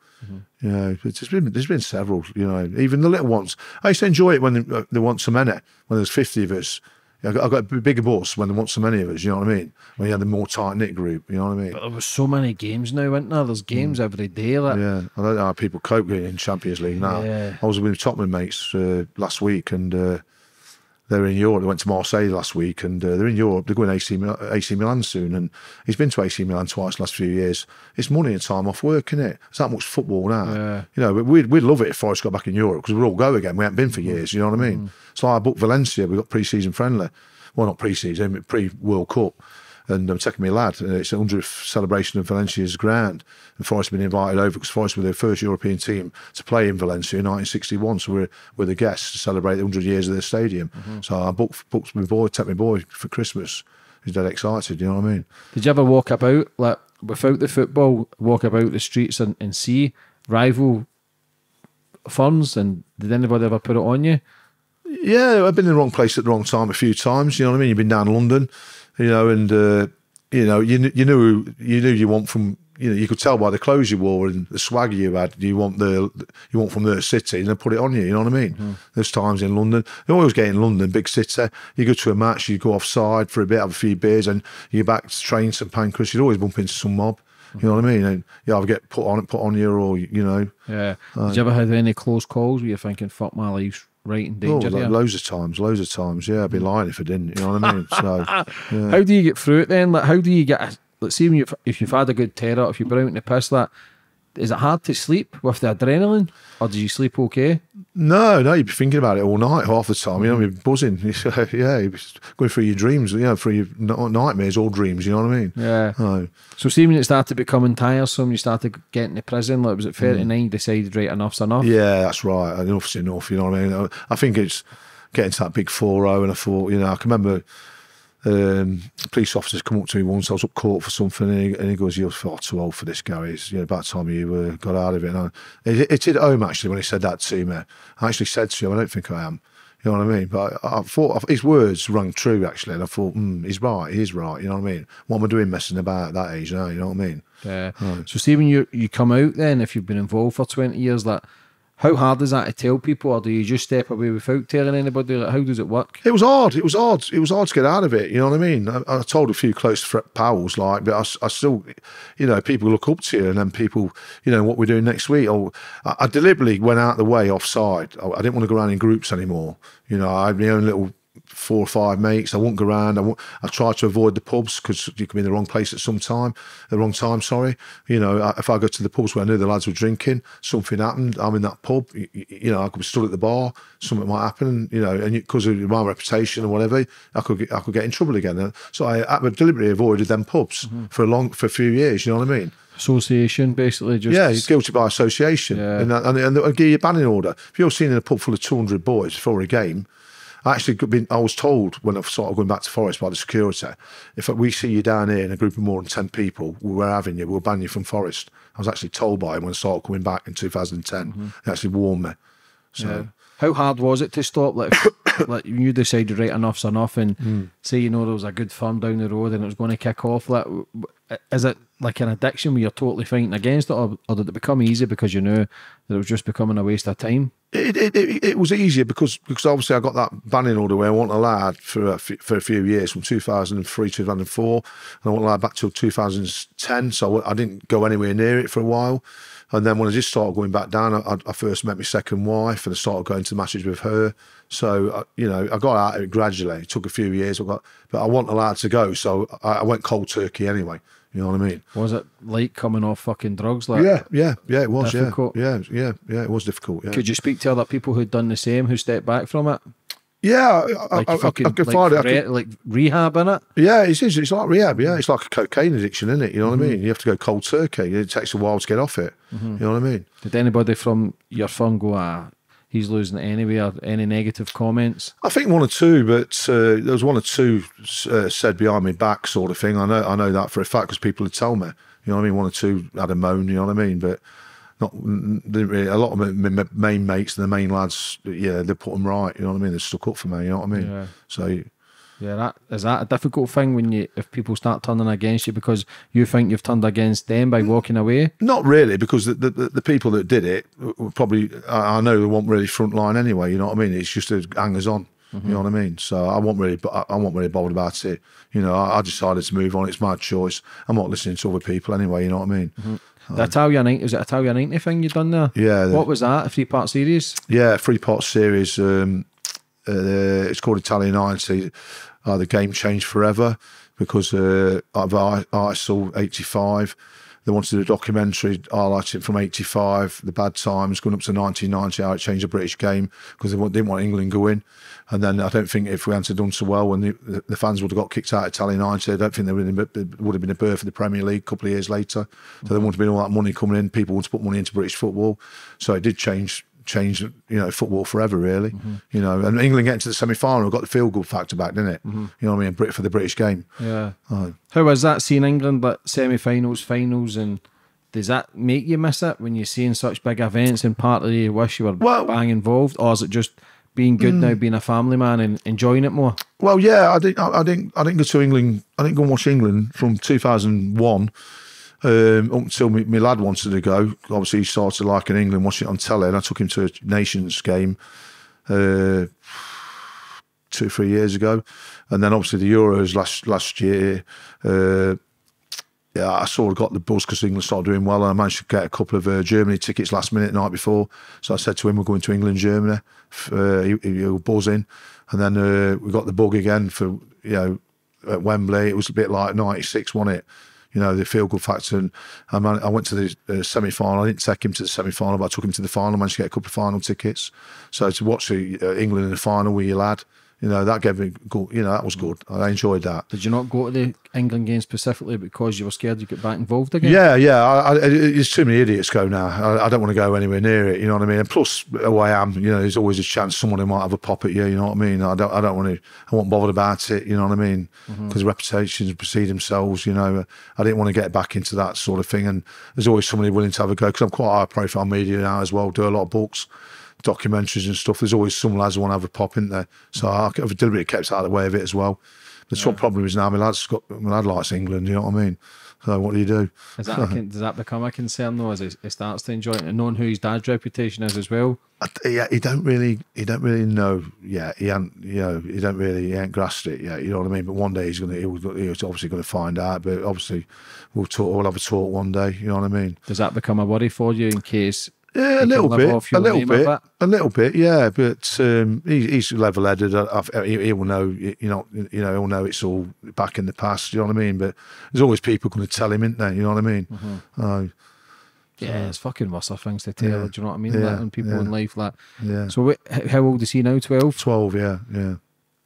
You know, it's there's been there's been several. You know, even the little ones. I used to enjoy it when they, uh, they want so many. When there's fifty of us, I got, I got a bigger bus when they want so many of us. You know what I mean? When you had a more tight knit group. You know what I mean? But there was so many games now, isn't there? There's games every day. Like, Yeah, I don't know how people cope in Champions League now. Yeah. I was with Tottenham mates uh, last week, and uh, they're in Europe. They went to Marseille last week, and uh, they're in Europe. They're going AC, Mil- AC Milan soon, and he's been to AC Milan twice last few years. It's money and time off work, isn't it? It's that much football now. Yeah. You know, but we'd, we'd love it if Forest got back in Europe because we'd all go again. We haven't been for years. You know what I mean? So I booked Valencia. We got pre-season friendly. Well, not pre-season, pre World Cup. And I'm taking my lad. Uh, it's a 100th celebration of Valencia's ground. And Forest have been invited over because Forest were the first European team to play in Valencia in 1961. So we're, we're the guests to celebrate the 100 years of their stadium. So I booked, booked my boy, take my boy for Christmas. He's dead excited, you know what I mean? Did you ever walk about like without the football, walk about the streets and, and see rival firms? And did anybody ever put it on you? Yeah, I've been in the wrong place at the wrong time a few times. You know what I mean? You've been down London, you know, and uh, you know, you you knew who- you knew you want from. You know, you could tell by the clothes you wore and the swagger you had. You want the you want from their city, and they put it on you. You know what I mean? There's times in London. You always get in London, big city. You go to a match, you go offside for a bit, have a few beers, and you're back to train St Pancras. You'd always bump into some mob. You know what I mean? And you either get put on it, put on you, or you know, Yeah. Did you ever have any close calls where you're thinking, "Fuck my life's right in oh, danger"? here? loads of times, loads of times. Yeah, I'd be mm. lying if I didn't. You know what I mean? So. Yeah. How do you get through it then? Like, how do you get? Let's see when you've if you've had a good tear terror, if you've been out in the piss, that is it hard to sleep with the adrenaline, or do you sleep okay? No, no, you'd be thinking about it all night, half the time. You know, mm. you're buzzing. yeah, you'd be going through your dreams, you know, through your nightmares or dreams. You know what I mean? Yeah. Oh. So, see, when it started becoming tiresome, you started getting to prison. Like, was it 39? You decided, right, enough's enough? Yeah, that's right. Enough's enough. You know what I mean? I think it's getting to that big 4 0, and I thought, you know, I can remember um, police officers come up to me once. I was up court for something, and he, and he goes, "You're far too old for this, Gary. It's you know, about time you uh, got out of it." And I, it, it hit home actually when he said that to me. I actually said to him, "I don't think I am." You know what I mean? But I, I thought his words rang true actually, and I thought, mm, "He's right. He's right." You know what I mean? What am I doing messing about at that age now? You know what I mean? Yeah. Right. So, see, when you you come out, then if you've been involved for twenty years, that. Like, how hard is that to tell people, or do you just step away without telling anybody? Like, how does it work? It was hard. It was hard. It was hard to get out of it. You know what I mean? I, I told a few close pals, like, but I, I, still, you know, people look up to you, and then people, you know, what we're doing next week. Or I, I deliberately went out the way offside. I, I didn't want to go around in groups anymore. You know, I had my own little four or five mates. I won't go around. I, won't, I try to avoid the pubs because you can be in the wrong place at some time, the wrong time, sorry. You know, if I go to the pubs where I knew the lads were drinking, something happened, I'm in that pub, you, you know, I could be stood at the bar, something might happen, you know, and because of my reputation or whatever, I could get, I could get in trouble again. So I, I deliberately avoided them pubs mm-hmm. for a long, for a few years, you know what I mean? association, basically. Just yeah, he's guilty by association, yeah. and, and, and, and give you a banning order. If you're seen in a pub full of two hundred boys before a game, I actually been, I was told when I started going back to Forest by the security, if we see you down here in a group of more than 10 people, we're having you, we'll ban you from Forest. I was actually told by him when I started coming back in 2010. Mm-hmm. He actually warned me. So. Yeah. How hard was it to stop? Like, like you decided, right, enough's enough, and mm. say you know there was a good firm down the road and it was going to kick off. Like, is it like an addiction where you're totally fighting against it, or, or did it become easy because you knew that it was just becoming a waste of time? It, it, it, it, was easier because because obviously I got that banning order where I wasn't allowed for a, for a few years from 2003 2004 and I wasn't allowed back till 2010 so I didn't go anywhere near it for a while. And then when I just started going back down I, I first met my second wife and I started going to matches with her. So uh, you know I got out of it gradually. It took a few years I got, but I wasn't allowed to go so I, I went cold turkey anyway you know what I mean? Was it like coming off fucking drugs? Like yeah, yeah, yeah. It was. Difficult? Yeah, yeah, yeah, yeah. It was difficult. Yeah. Could you speak to other people who'd done the same who stepped back from it? Yeah, I, like I, fucking, I, I could like find it. Re- could, like rehab in it. Yeah, it's it's like rehab. Yeah, it's like a cocaine addiction, isn't it? You know what mm-hmm. I mean? You have to go cold turkey. It takes a while to get off it. Mm-hmm. You know what I mean? Did anybody from your firm go, ah, he's losing anyway any negative comments? I think one or two, but uh, there was one or two uh, said behind my back sort of thing. I know I know that for a fact because people had told me. You know what I mean? One or two had a moan. You know what I mean? But not really, a lot of my main mates and the main lads. Yeah, they put them right. You know what I mean? They stuck up for me. You know what I mean? Yeah. So yeah, that is that a difficult thing when you if people start turning against you because you think you've turned against them by walking away? Not really, because the the, the people that did it were probably I know they weren't really front line anyway. You know what I mean? It's just a hangers on. Mm-hmm. You know what I mean? So I not really, I, I not really bothered about it. You know, I, I, decided to move on. It's my choice. I'm not listening to other people anyway. You know what I mean? Mm-hmm. The Italia 90, was it Italia 90 thing you done there? Yeah. The, what was that? A three part series? Yeah, three part series. Um, uh, it's called Italia 90 uh, the game changed forever because uh, of Heysel 85. They wanted a documentary highlighting from 85, the bad times, going up to 1990, how it changed the British game because they didn't want England going. And then I don't think if we hadn't done so well, when the, the fans would have got kicked out of Italia 90, I don't think there would have been, a birth of the Premier League a couple of years later. So there wouldn't have been all that money coming in. People would put money into British football. So it did change changed, you know, football forever, really. Mm-hmm. You know, and England getting to the semi final got the feel good factor back, didn't it? Mm-hmm. You know what I mean? Brit for the British game. Yeah. Oh. How was that seeing England like semi finals, and does that make you miss it when you're seeing such big events and partly you wish you were well, bang involved, or is it just being good mm, now, being a family man and enjoying it more? Well, yeah, I didn't, I, I didn't, I didn't go to England. I didn't go and watch England from 2001 um, until my, lad wanted to go. Obviously, he started liking England, watching it on telly, and I took him to a Nations game uh, two, three years ago, and then obviously the Euros last last year. Uh, yeah, I sort of got the buzz because England started doing well, and I managed to get a couple of uh, Germany tickets last minute the night before. So I said to him, "We're going to England, Germany." Uh, he, he, was buzzing, and then uh, we got the bug again for you know at Wembley. It was a bit like '96, wasn't it? You know, the feel good factor. And I, man, I went to the uh, semi final. I didn't take him to the semi final, but I took him to the final. Managed to get a couple of final tickets. So to watch uh, England in the final with your lad, you know, that gave me good. You know, that was good. I enjoyed that. Did you not go to the England game specifically because you were scared you'd get back involved again? Yeah, yeah. I, I, there's too many idiots go now. I, I, don't want to go anywhere near it. You know what I mean? And plus, who I am, you know, there's always a chance someone who might have a pop at you. You know what I mean? I don't. I don't want to. I wasn't bothered about it. You know what I mean? Because mm-hmm. reputations precede themselves. You know, I didn't want to get back into that sort of thing. And there's always somebody willing to have a go because I'm quite high profile media now as well. Do a lot of books documentaries and stuff, there's always some lads who want to have a pop in there. So I, have deliberately kept out of the way of it as well. The yeah. problem is now my lad's got my lad likes England, you know what I mean? So what do you do? Is that a, does that become a concern though as he, starts to enjoy it and knowing who his dad's reputation is as well? Yeah, he don't really he don't really know yet. He ain't you know he don't really he ain't grasped it yet. You know what I mean? But one day he's gonna he was, he obviously gonna find out. But obviously we'll talk. We'll have a talk one day. You know what I mean? Does that become a worry for you in case yeah, a little bit, a little bit, a little bit. Yeah, but um, he, he's level-headed. He, he, will know, you know, you know, he'll know it's all back in the past. You know what I mean? But there's always people going to tell him, isn't there? You know what I mean? Mm-hmm. Uh, yeah, it's fucking worse things to tell. Yeah, do you know what I mean? Yeah, and people yeah. in life, like, yeah. So, how old is he now? Twelve. Twelve. Yeah, yeah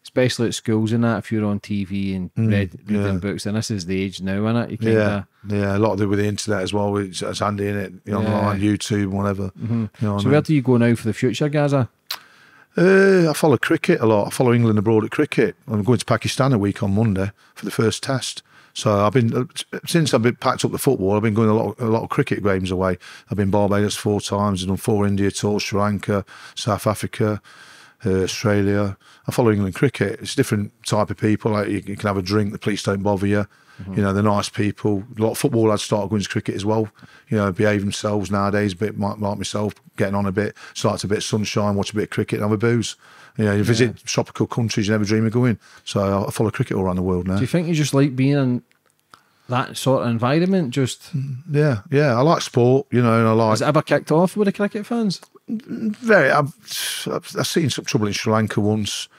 especially at schools and that, if you're on TV and mm, read, reading yeah. books, and this is the age now, isn't it? Yeah, yeah, a lot to do with the internet as well. It's, it's handy in it, you know, yeah. online, YouTube, whatever. Mm-hmm. You know so, where mean? do you go now for the future, Gazza? Uh, I follow cricket a lot. I follow England abroad at cricket. I'm going to Pakistan a week on Monday for the first test. So I've been since I've been packed up the football. I've been going a lot, of, a lot of cricket games away. I've been Barbados four times. I've done four India tours, Sri Lanka, South Africa, uh, Australia. I follow England cricket. It's a different type of people. Like you, you can have a drink, the police don't bother you. Mm-hmm. You know, they're nice people. A lot of football lads start going to cricket as well. You know, behave themselves nowadays a bit, like, like myself, getting on a bit, start a bit of sunshine, watch a bit of cricket and have a booze. You know, you visit yeah. tropical countries you never dream of going. So I follow cricket all around the world now. Do you think you just like being in that sort of environment? Just mm, yeah, yeah. I like sport, you know, and I like. Has it ever kicked off with the cricket fans? Very. I've, I've seen some trouble in Sri Lanka once.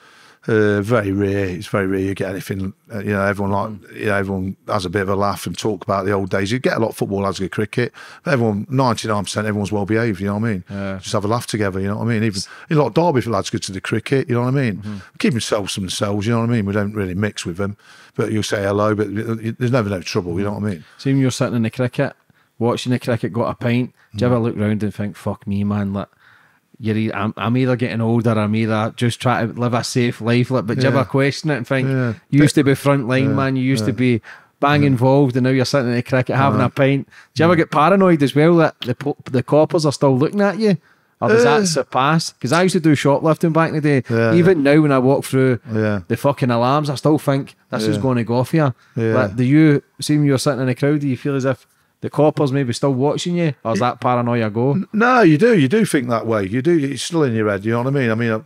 Uh, very rare. It's very rare you get anything. Uh, you know, everyone like mm. you know, everyone has a bit of a laugh and talk about the old days. You get a lot of football lads get cricket. But everyone, ninety nine percent, everyone's well behaved. You know what I mean? Yeah. Just have a laugh together. You know what I mean? Even a lot of Derby lads go to the cricket. You know what I mean? Mm-hmm. Keep themselves to themselves. You know what I mean? We don't really mix with them, but you'll say hello. But there's never no trouble. You know what I mean? See, when you're sitting in the cricket, watching the cricket, got a pint. Do you mm. ever look round and think, "Fuck me, man"? Like you're I'm, I'm either getting older, I'm either just trying to live a safe life. But yeah. do you ever question it and think yeah. you used to be front line yeah. man, you used to be bang involved, and now you're sitting in the cricket having a pint. Do you ever get paranoid as well that the the coppers are still looking at you? Or does that eh. surpass? Because I used to do shoplifting back in the day. Yeah, Even now, when I walk through yeah. the fucking alarms, I still think this yeah. is going to go off here. Yeah. But do you, see when you're sitting in a crowd, do you feel as if the coppers maybe still watching you, or is that paranoia go? No, you do. You do think that way. You do. It's still in your head. You know what I mean? I mean, a,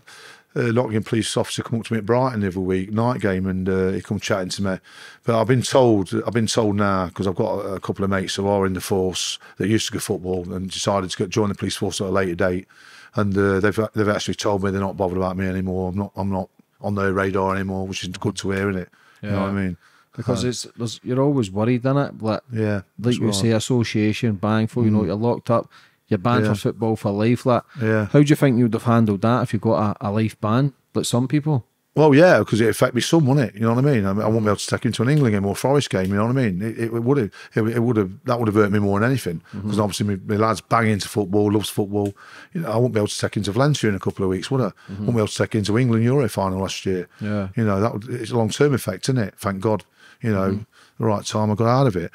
a Nottingham police officer come up to me at Brighton the other week, night game, and uh, he come chatting to me. But I've been told, I've been told now because I've got a, a, couple of mates who are in the force that used to go football and decided to join the police force at a later date, and uh, they've they've actually told me they're not bothered about me anymore. I'm not. I'm not on their radar anymore, which is good to hear, isn't it? Yeah. You know what I mean? Because it's there's, you're always worried in it. Like yeah, like you say, association bang for you know mm. you're locked up, you're banned yeah. for football for life. Like yeah, how do you think you'd have handled that if you got a, a life ban? Like some people. Well, yeah, because it affected me some, wouldn't it? You know what I mean? I, mean, I won't be able to take him to an England game or a Forest game. You know what I mean? It, it would have, it, would have, that would have hurt me more than anything. Because mm-hmm. obviously, my, my, lad's bang into football, loves football. You know, I won't be able to take him to Valencia in a couple of weeks, would I? Mm-hmm. Won't be able to take him to England Euro final last year. Yeah, you know that it's a long term effect, isn't it? Thank God. You know, mm-hmm the right time. I got out of it.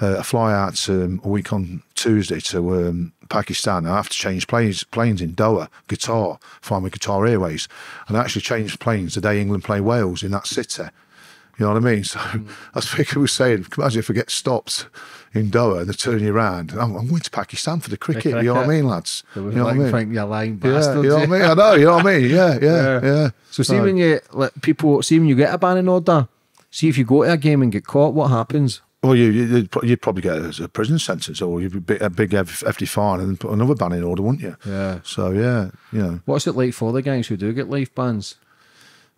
Uh, I fly out um, a week on Tuesday to um, Pakistan. I have to change planes, planes in Doha, Qatar, flying with Qatar Airways. And I actually changed planes the day England play Wales in that city. You know what I mean? So mm. I was thinking, was saying, imagine if I get stopped in Doha and they turn you around. I'm, I'm, going to Pakistan for the cricket. You know what I mean, lads? You know like, what I mean? You're lying bastards. Yeah, you know what I mean? I know, you know what I mean? Yeah, yeah, yeah. yeah. So, see when you, like, people, see when you get a banning order, See if you go to a game and get caught, what happens? Well, you, you'd, you'd probably get a prison sentence or you'd be a big FD fine and put another ban in order, wouldn't you? Yeah. So, yeah, you know. What's it like for the gangs who do get life bans?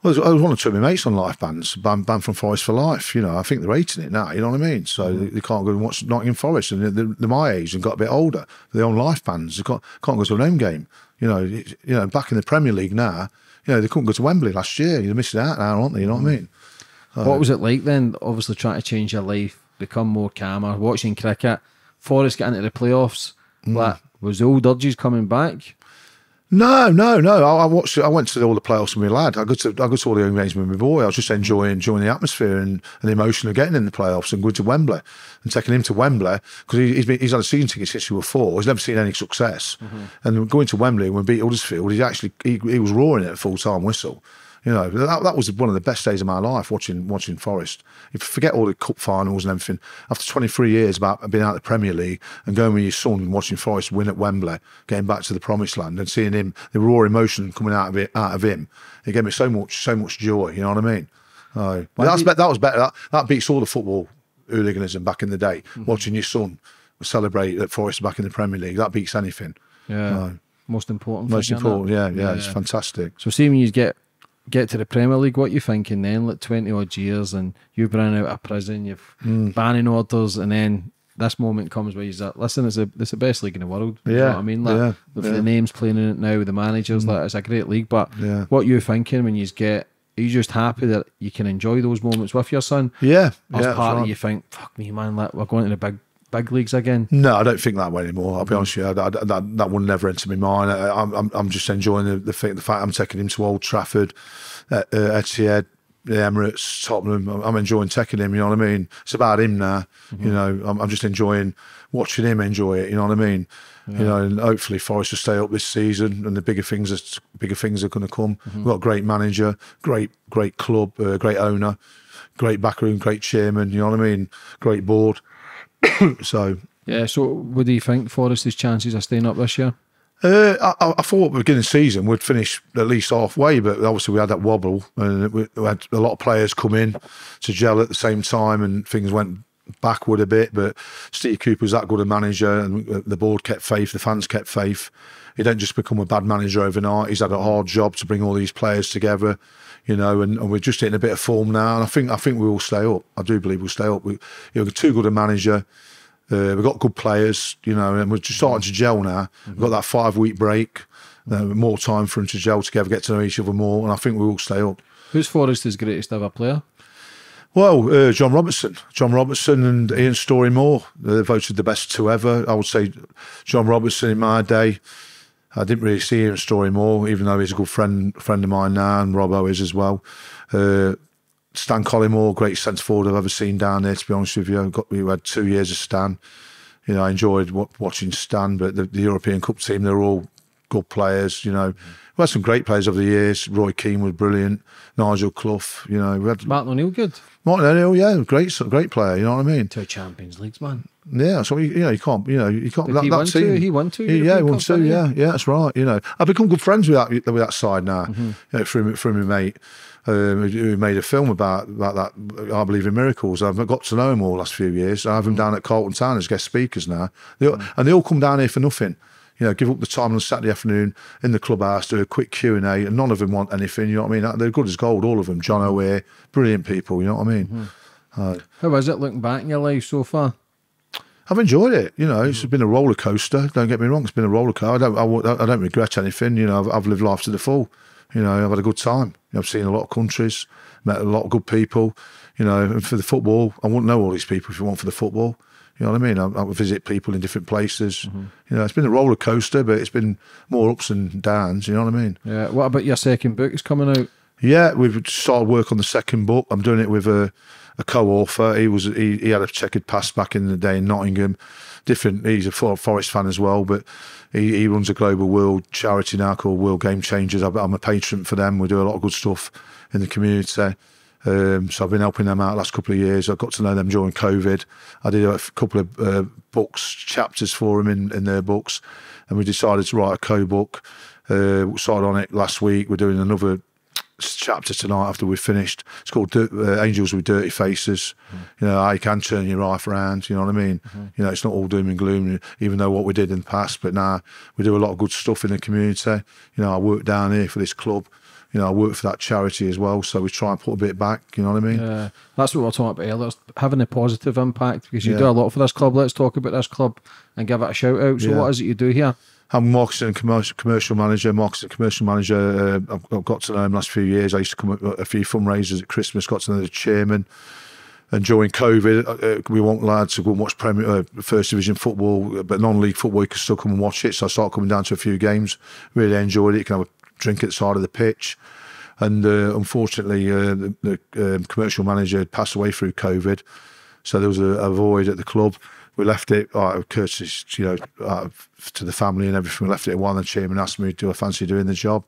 Well, there's- I was one or two of my mates on life bands, banned, banned from Forest for life. You know, I think they're hating it now. You know what I mean? So mm. they, they can't go and watch Nottingham Forest, and they're, they're my age and got a bit older. They're on life bands. They can't, can't go to an home game. You know, it- you know, back in the Premier League now, you know, they couldn't go to Wembley last year. You're missing out now, aren't they? You know what I mm. mean? What was it like then? Obviously, trying to change your life, become more calmer, watching cricket, Forest getting into the playoffs. Mm. Like, was the old urges coming back? No, no, no. I, I watched. I went to all the playoffs with my lad. I go to. I got to all the games with my boy. I was just enjoying, enjoying the atmosphere and, and the emotion of getting in the playoffs and going to Wembley and taking him to Wembley because he, he's been, he's had a season ticket since he was four. He's never seen any success. And going to Wembley when we beat Huddersfield, he actually he, he was roaring at a full time whistle. You know, that, that was one of the best days of my life watching watching Forest. If you forget all the cup finals and everything, after 23 years about being out of the Premier League and going with your son and watching Forest win at Wembley, getting back to the promised land and seeing him, the raw emotion coming out of it, out of him, it gave me so much so much joy. You know what I mean? Uh, that's, be- that was better. That, that beats all the football hooliganism back in the day. Mm-hmm. Watching your son celebrate at Forest back in the Premier League, that beats anything. Yeah. Most important. Most important, yeah, yeah, it's fantastic. So, when you get get to the Premier League, what you thinking then? Like twenty odd years, and you've been out of prison, you've Mm. banning orders, and then this moment comes where you're like, listen, it's a it's the best league in the world. You know Yeah, what I mean, like yeah, yeah. Mm. the names playing in it now, the managers, like it's a great league. But Yeah. what you thinking when you get? Are you just happy that you can enjoy those moments with your son? Yeah, As yeah, part right. of you think, fuck me, man, like we're going to the big big leagues again. No, I don't think that way anymore. I'll be honest with you. I, I- that, that would never enter my mind. I, I'm, I'm, just enjoying the, the, thing, the fact I'm taking him to Old Trafford, uh, uh, Etihad, the Emirates, Tottenham. I'm, enjoying taking him. You know what I mean? It's about him now. You know, I'm, I'm just enjoying watching him enjoy it. You know what I mean? You know, and hopefully Forest will stay up this season, and the bigger things are bigger things are going to come. We've got a great manager, great great club, uh, great owner, great backroom, great chairman. You know what I mean? Great board. so Yeah. So, what do you think Forest's chances of staying up this year? Uh, I, I- I thought at the beginning of the season we'd finish at least halfway, but obviously we had that wobble and we, we had a lot of players come in to gel at the same time and things went backward a bit. But Steve Cooper's that good a manager and the board kept faith, the fans kept faith. He didn't just become a bad manager overnight. He's had a hard job to bring all these players together, you know, and, and we're just hitting a bit of form now. And I think I think we will stay up. I do believe we'll stay up. We, you know, too good a manager. Uh, we've got good players, you know, and we're just starting to gel now. We've got that five week break, uh, more time for them to gel together, get to know each other more, and I think we will stay up. Who's Forest's greatest ever player? Well, uh, John Robertson, John Robertson and Ian Storey-Moore, they voted the best two ever. I would say John Robertson in my day. I didn't really see Ian Storey-Moore, even though he's a good friend friend of mine now, and Robbo is as well. Uh, Stan Collymore, great centre forward I've ever seen down there. To be honest with you, I've got we had two years of Stan. You know, I enjoyed wa- watching Stan, but the, the European Cup team, they're all good players. You know, we had some great players over the years. Roy Keane was brilliant. Nigel Clough. You know, we had Martin O'Neill, good. Martin O'Neill, yeah, great, great player. You know what I mean? Two Champions Leagues, man. Yeah, so you, you know you can't, you know you can't. Did that, he that two? team- He won two Yeah, he won two. Yeah, yeah, that's right. You know, I've become good friends with that with that side now. Mm-hmm. You know, through through my mate um, who made a film about about that. I believe in miracles. I've got to know them all the last few years. I have them down at Carlton Town as guest speakers now. They all, Mm. and they all come down here for nothing. You know, give up the time on a Saturday afternoon in the clubhouse, do a quick Q and A, and none of them want anything. You know what I mean? They're good as gold, all of them. John O'Hare, brilliant people. You know what I mean? Mm-hmm. Uh, How is it looking back in your life so far? I've enjoyed it. You know, it's mm-hmm. been a roller coaster. Don't get me wrong; it's been a roller coaster. I don't, I, I don't regret anything. You know, I've, I've lived life to the full. You know, I've had a good time. You know, I've seen a lot of countries, met a lot of good people. You know, and for the football, I wouldn't know all these people if it weren't for the football. You know what I mean? I, I would visit people in different places. Mm-hmm. You know, it's been a roller coaster, but it's been more ups and downs. You know what I mean? Yeah. What about your second book is coming out? Yeah, we've started work on the second book. I'm doing it with a, a co-author. He was he, he had a checkered past back in the day in Nottingham. Different. He's a Forest fan as well, but he, he runs a global world charity now called World Game Changers. I'm a patron for them. We do a lot of good stuff in the community. Um, so I've been helping them out the last couple of years. I got to know them during COVID. I did a couple of uh, books, chapters for them in, in their books, and we decided to write a co-book. Uh, started on it last week. We're doing another chapter tonight after we've finished. It's called uh, Angels with Dirty Faces. You know, how you can turn your life around. You know what I mean? You know, it's not all doom and gloom, even though what we did in the past. But now we do a lot of good stuff in the community. You know, I work down here for this club. you know, I work for that charity as well, so we try and put a bit back. You know what I mean? Yeah, that's what we're talking about earlier. Having a positive impact because you Yeah. do a lot for this club. Let's talk about this club and give it a shout out. So, Yeah. what is it you do here? I'm marketing and commercial, commercial manager. Marketing commercial manager. Uh, I've, I've got to know him last few years. I used to come at a few fundraisers at Christmas. Got to know the chairman. And during COVID, uh, we want lads to go and watch Premier, uh, First Division football, but non-league football. You can still come and watch it. So I started coming down to a few games. Really enjoyed it. You can have a drink at the side of the pitch. And uh, unfortunately, uh, the, the um, commercial manager passed away through COVID. So there was a, a void at the club. We left it courtesy, you know, to the family and everything. We left it while the chairman asked me, "Do I fancy doing the job?"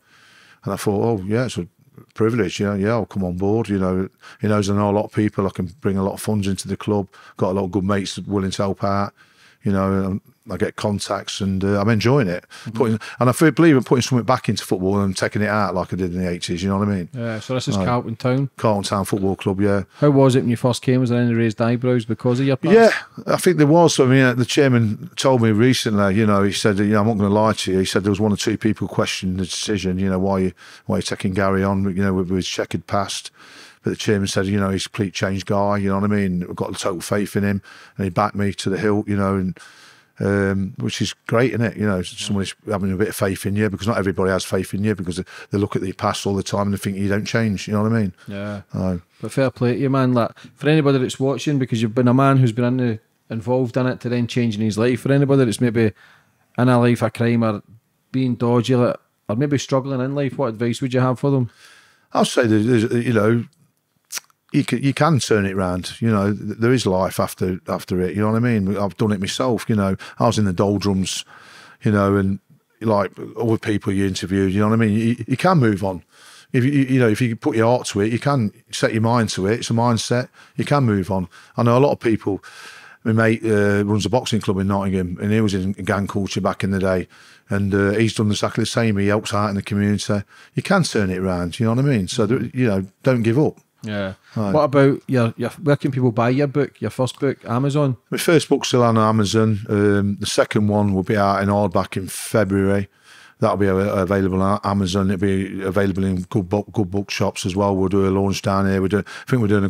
And I thought, "Oh, yeah, it's a privilege. You know, yeah, I'll come on board. You know, he knows I know a lot of people. I can bring a lot of funds into the club. Got a lot of good mates willing to help out. You know, and I get contacts and uh, I'm enjoying it. Putting and I believe in putting something back into football and taking it out like I did in the eighties. You know what I mean? Yeah, so this is Carlton Town. Carlton Town Football Club. Yeah. How was it when you first came? Was there any raised eyebrows because of your past? Yeah, I think there was. I mean, uh, the chairman told me recently. You know, he said, you know, I'm not going to lie to you. He said there was one or two people questioning the decision. You know, why you why you taking Gary on? You know, with, with his checkered past. But the chairman said, you know, he's a complete change guy. You know what I mean? We've got total faith in him, and he backed me to the hilt. You know, and um, which is great, isn't it? You know, somebody's having a bit of faith in you because not everybody has faith in you because they, look at the past all the time and they think you don't change. You know what I mean? Yeah. Uh, But fair play to you, man. Like, for anybody that's watching, because you've been a man who's been in the, involved in it to then changing his life, for anybody that's maybe in a life of crime or being dodgy like, or maybe struggling in life, what advice would you have for them? I'll say there's, you know, you can you can turn it around. You know, there is life after after it. You know what I mean? I've done it myself. You know, I was in the doldrums. You know, and like all the people you interviewed. You know what I mean? You, you can move on. If you you know if you put your heart to it, you can set your mind to it. It's a mindset. You can move on. I know a lot of people. My mate uh, runs a boxing club in Nottingham, and he was in gang culture back in the day. And uh, he's done exactly the same. He helps out in the community. You can turn it around. You know what I mean? So you know, don't give up. Yeah. What about your, your, where can people buy your book, your first book? Amazon? My first book's still on Amazon. Um, the second one will be out in hardback in February. That'll be available on Amazon. It'll be available in good book, good bookshops as well. We'll do a launch down here. We're doing, I think we're doing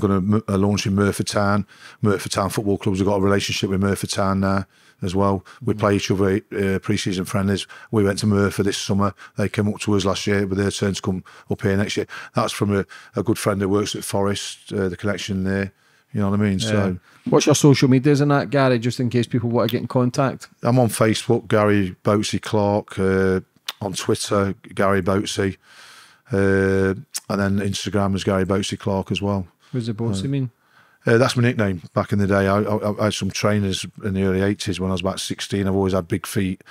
a, a launch in Merthyr Town. Merthyr Town Football Clubs have got a relationship with Merthyr Town now as well. We play each other uh, pre-season friendlies. We went to Merthyr this summer. They came up to us last year, but their turn to come up here next year. That's from a, a good friend who works at Forest. Uh, the connection there. You know what I mean? So. What's your social medias and that, Gary, just in case people want to get in contact? I'm on Facebook, Gary Boatsy Clarke. Uh, on Twitter, Gary Boatsy. Uh, and then Instagram is Gary Boatsy Clarke as well. What does the Boatsy mean? Uh, that's my nickname back in the day. I, I, I had some trainers in the early 80s when I was about 16. I've always had big feet.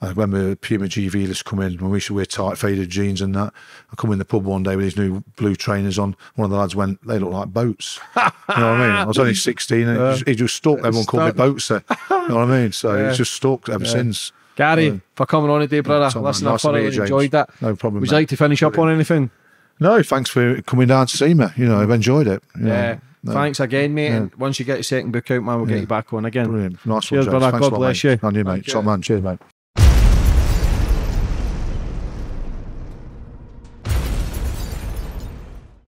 I remember Puma GV come in when we used to wear tight faded jeans and that. I come in the pub one day with these new blue trainers on. One of the lads went, they look like boats. you know what I mean? I was only 16 and it, just, it just stuck. Everyone called me Boatser. You know what I mean? So it's just stuck ever since. Gary, for coming on today, brother. Tom, Listen, nice I to meet thoroughly you, James. enjoyed that. No problem, Would you mate. like to finish up on anything? No, thanks for coming down to see me. You know, I've enjoyed it. you know. Yeah. No, Thanks again, mate. And once you get your second book out, man, we'll get you back on again. Brilliant. Nice Cheers, one, James. brother. God bless mate. you. And you, mate. Thank you. Top man. Cheers, mate.